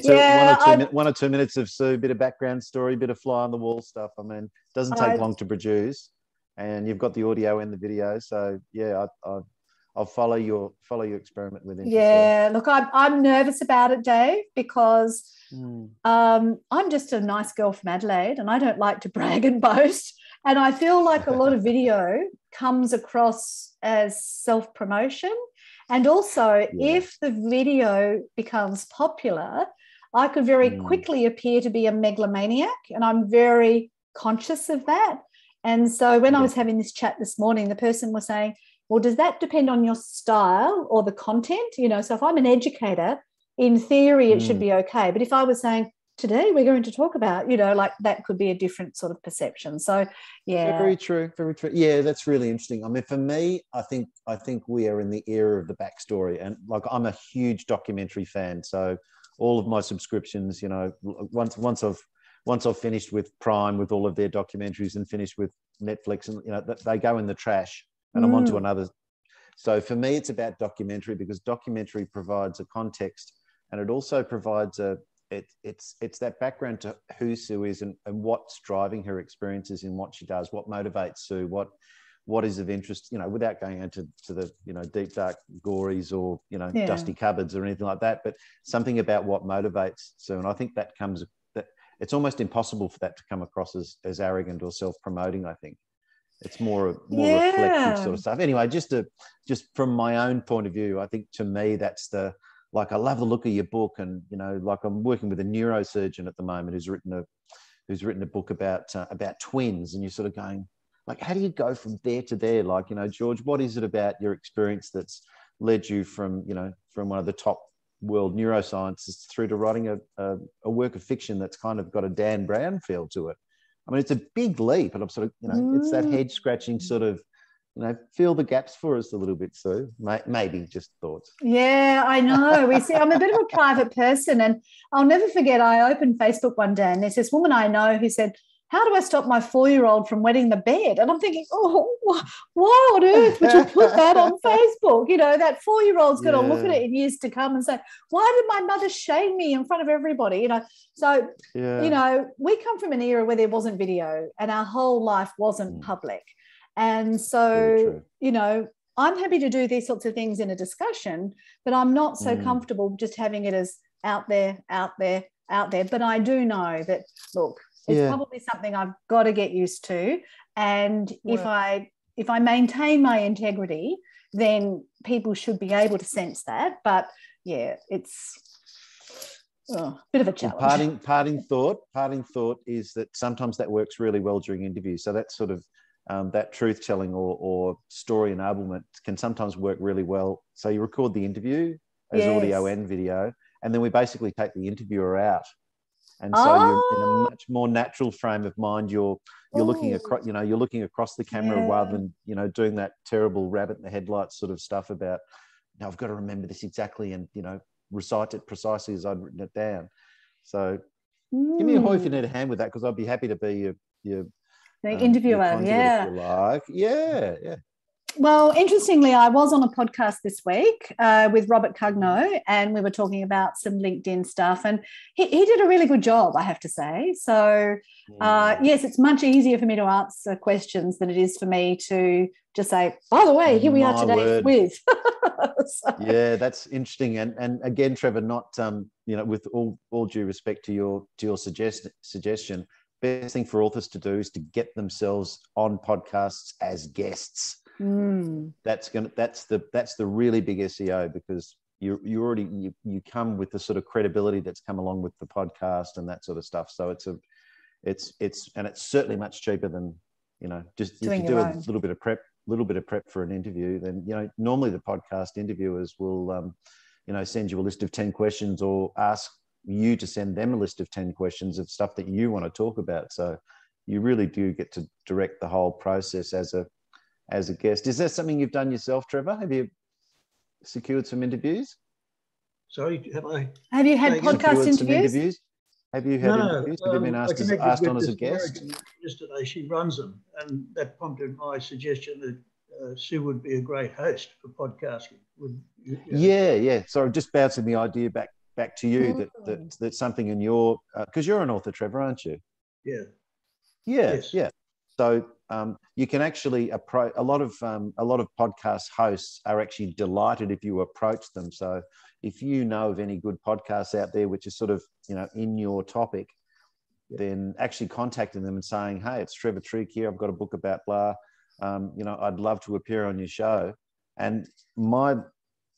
So yeah, one, or two, I- one or two minutes of Sue, bit of background story, bit of fly on the wall stuff. I mean, doesn't take I- long to produce, and you've got the audio and the video. So yeah, I, I, I'll follow your follow your experiment with interest. yeah. Look, I'm I'm nervous about it, Dave, because Mm. um, I'm just a nice girl from Adelaide, and I don't like to brag and [laughs] boast. And I feel like a lot of video [laughs] comes across as self promotion. And also, Yeah. if the video becomes popular, I could very Mm. quickly appear to be a megalomaniac. And I'm very conscious of that. And so, when I was having this chat this morning, the person was saying, Well, does that depend on your style or the content? You know, so if I'm an educator, in theory, it should Mm. be okay. But if I was saying, today we're going to talk about, you know, like that could be a different sort of perception. So, yeah. Very true. Very true. Yeah, that's really interesting. I mean, for me, I think I think we are in the era of the backstory, and like I'm a huge documentary fan. So all of my subscriptions, you know, once once I've once I've finished with Prime with all of their documentaries and finished with Netflix, and you know, they go in the trash, and I'm on to Mm. another. So for me, it's about documentary because documentary provides a context, and it also provides a it, it's it's that background to who Sue is and, and what's driving her experiences in what she does, what motivates Sue, what what is of interest, you know, without going into to the you know deep dark gories or you know Yeah. dusty cupboards or anything like that, but something about what motivates Sue, and I think that comes that it's almost impossible for that to come across as as arrogant or self promoting. I think it's more more reflective sort of stuff. Anyway, just to just from my own point of view, I think to me that's the like I love the look of your book, and you know, like I'm working with a neurosurgeon at the moment who's written a who's written a book about uh, about twins, and you're sort of going like, how do you go from there to there? Like, you know, George, what is it about your experience that's led you from you know from one of the top world neuroscientists through to writing a, a, a work of fiction that's kind of got a Dan Brown feel to it? I mean, it's a big leap, and I'm sort of you know, it's that Mm. head scratching sort of. You know, fill the gaps for us a little bit, Sue. May- Maybe just thoughts. Yeah, I know. We see, I'm a bit of a private person, and I'll never forget. I opened Facebook one day, and there's this woman I know who said, "How do I stop my four-year-old from wetting the bed?" And I'm thinking, "Oh, wh- why on earth would you put that on [laughs] Facebook? You know, that four-year-old's going to look at it in years to come and say, "Why did my mother shame me in front of everybody?" You know, so Yeah. you know, we come from an era where there wasn't video, and our whole life wasn't Mm. public, and so you know, I'm happy to do these sorts of things in a discussion, but I'm not so Mm. comfortable just having it as out there, out there, out there. But I do know that, look, it's Yeah. probably something I've got to get used to. And if I if I maintain my integrity, then people should be able to sense that. But yeah, it's oh, a bit of a Well, challenge. parting parting thought parting thought is that sometimes that works really well during interviews so that sort of um, that truth telling or, or story enablement can sometimes work really well so you record the interview as audio and video and then we basically take the interviewer out and so you're in Oh. a much more natural frame of mind you're you're looking across you know you're looking across the camera Yeah. rather than you know doing that terrible rabbit in the headlights sort of stuff about now I've got to remember this exactly and you know recite it precisely as I'd written it down. So mm. give me a hoy if you hmm. need a hand with that because I'd be happy to be your your the um, interviewer. Yeah, like yeah, yeah. Well, interestingly, I was on a podcast this week uh, with Robert Cugno, and we were talking about some LinkedIn stuff, and he, he did a really good job, I have to say. So, uh, mm. yes, it's much easier for me to answer questions than it is for me to just say, by the way, here we My are today word. with. [laughs] so. Yeah, that's interesting, and and again, Trevor, not um, you know, with all all due respect to your to your suggest, suggestion, best thing for authors to do is to get themselves on podcasts as guests Mm. That's gonna that's the that's the really big SEO because you you already you, you come with the sort of credibility that's come along with the podcast and that sort of stuff. So it's a it's it's and it's certainly much cheaper than you know just Doing if you do own. a little bit of prep little bit of prep for an interview then you know normally the podcast interviewers will um, you know send you a list of 10 questions or ask you to send them a list of 10 questions of stuff that you want to talk about so you really do get to direct the whole process as a as a guest. Is that something you've done yourself, Trevor? Have you secured some interviews? Sorry, have I? Have you had podcast interviews? interviews? Have you had no, interviews? Have um, you been asked, as, asked on as a guest? Yesterday, she runs them, and that prompted my suggestion that uh, Sue would be a great host for podcasting. Would, you know? Yeah, yeah. So just bouncing the idea back back to you that, that mm. that's something in your because uh, you're an author, Trevor, aren't you? Yeah. Yeah, yes. yeah. So um, you can actually approach a lot of um, a lot of podcast hosts are actually delighted if you approach them. So if you know of any good podcasts out there which is sort of you know in your topic, then actually contacting them and saying, "Hey, it's Trevor Trick here. I've got a book about blah. Um, you know, I'd love to appear on your show." And my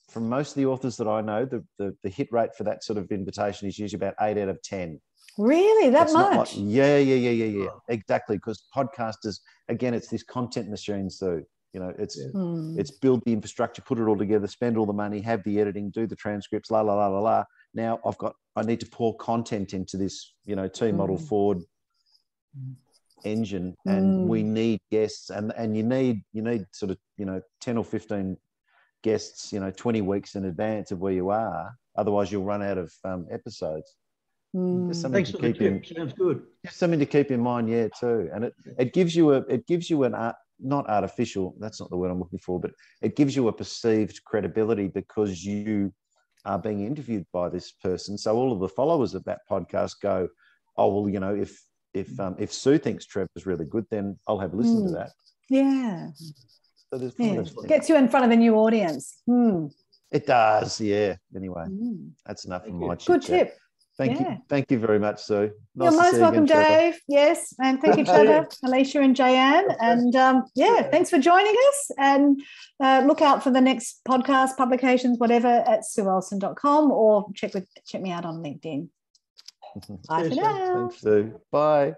from most of the authors that I know, the, the, the hit rate for that sort of invitation is usually about eight out of ten. Really, that it's much? Like, yeah, yeah, yeah, yeah, yeah. Exactly, because podcasters, again, it's this content machine. So you know, it's mm. it's build the infrastructure, put it all together, spend all the money, have the editing, do the transcripts, la la la la la. Now I've got, I need to pour content into this, you know, T model mm. Ford engine, and mm. we need guests, and and you need you need sort of you know ten or fifteen guests, you know, twenty weeks in advance of where you are. Otherwise, you'll run out of um, episodes. Mm. Just something Thanks to keep in. Sounds good. Just something to keep in mind, yeah, too. And it, it gives you a it gives you an art not artificial. That's not the word I'm looking for, but it gives you a perceived credibility because you are being interviewed by this person. So all of the followers of that podcast go, oh well, you know, if if um, if Sue thinks Trevor's really good, then I'll have a listen mm. to that. Yeah. So yeah. Gets you in front of a new audience. Mm. It does, yeah. Anyway, mm. that's enough of my Good tip. Thank yeah. you. Thank you very much, Sue. Nice You're most welcome, Dave. Yes. And thank you, Trevor, [laughs] Alicia, and Jayanne. And um, yeah, thanks for joining us. And uh, look out for the next podcast, publications, whatever, at sueellson.com or check with check me out on LinkedIn. [laughs] Bye for now. Thanks, Sue. Bye.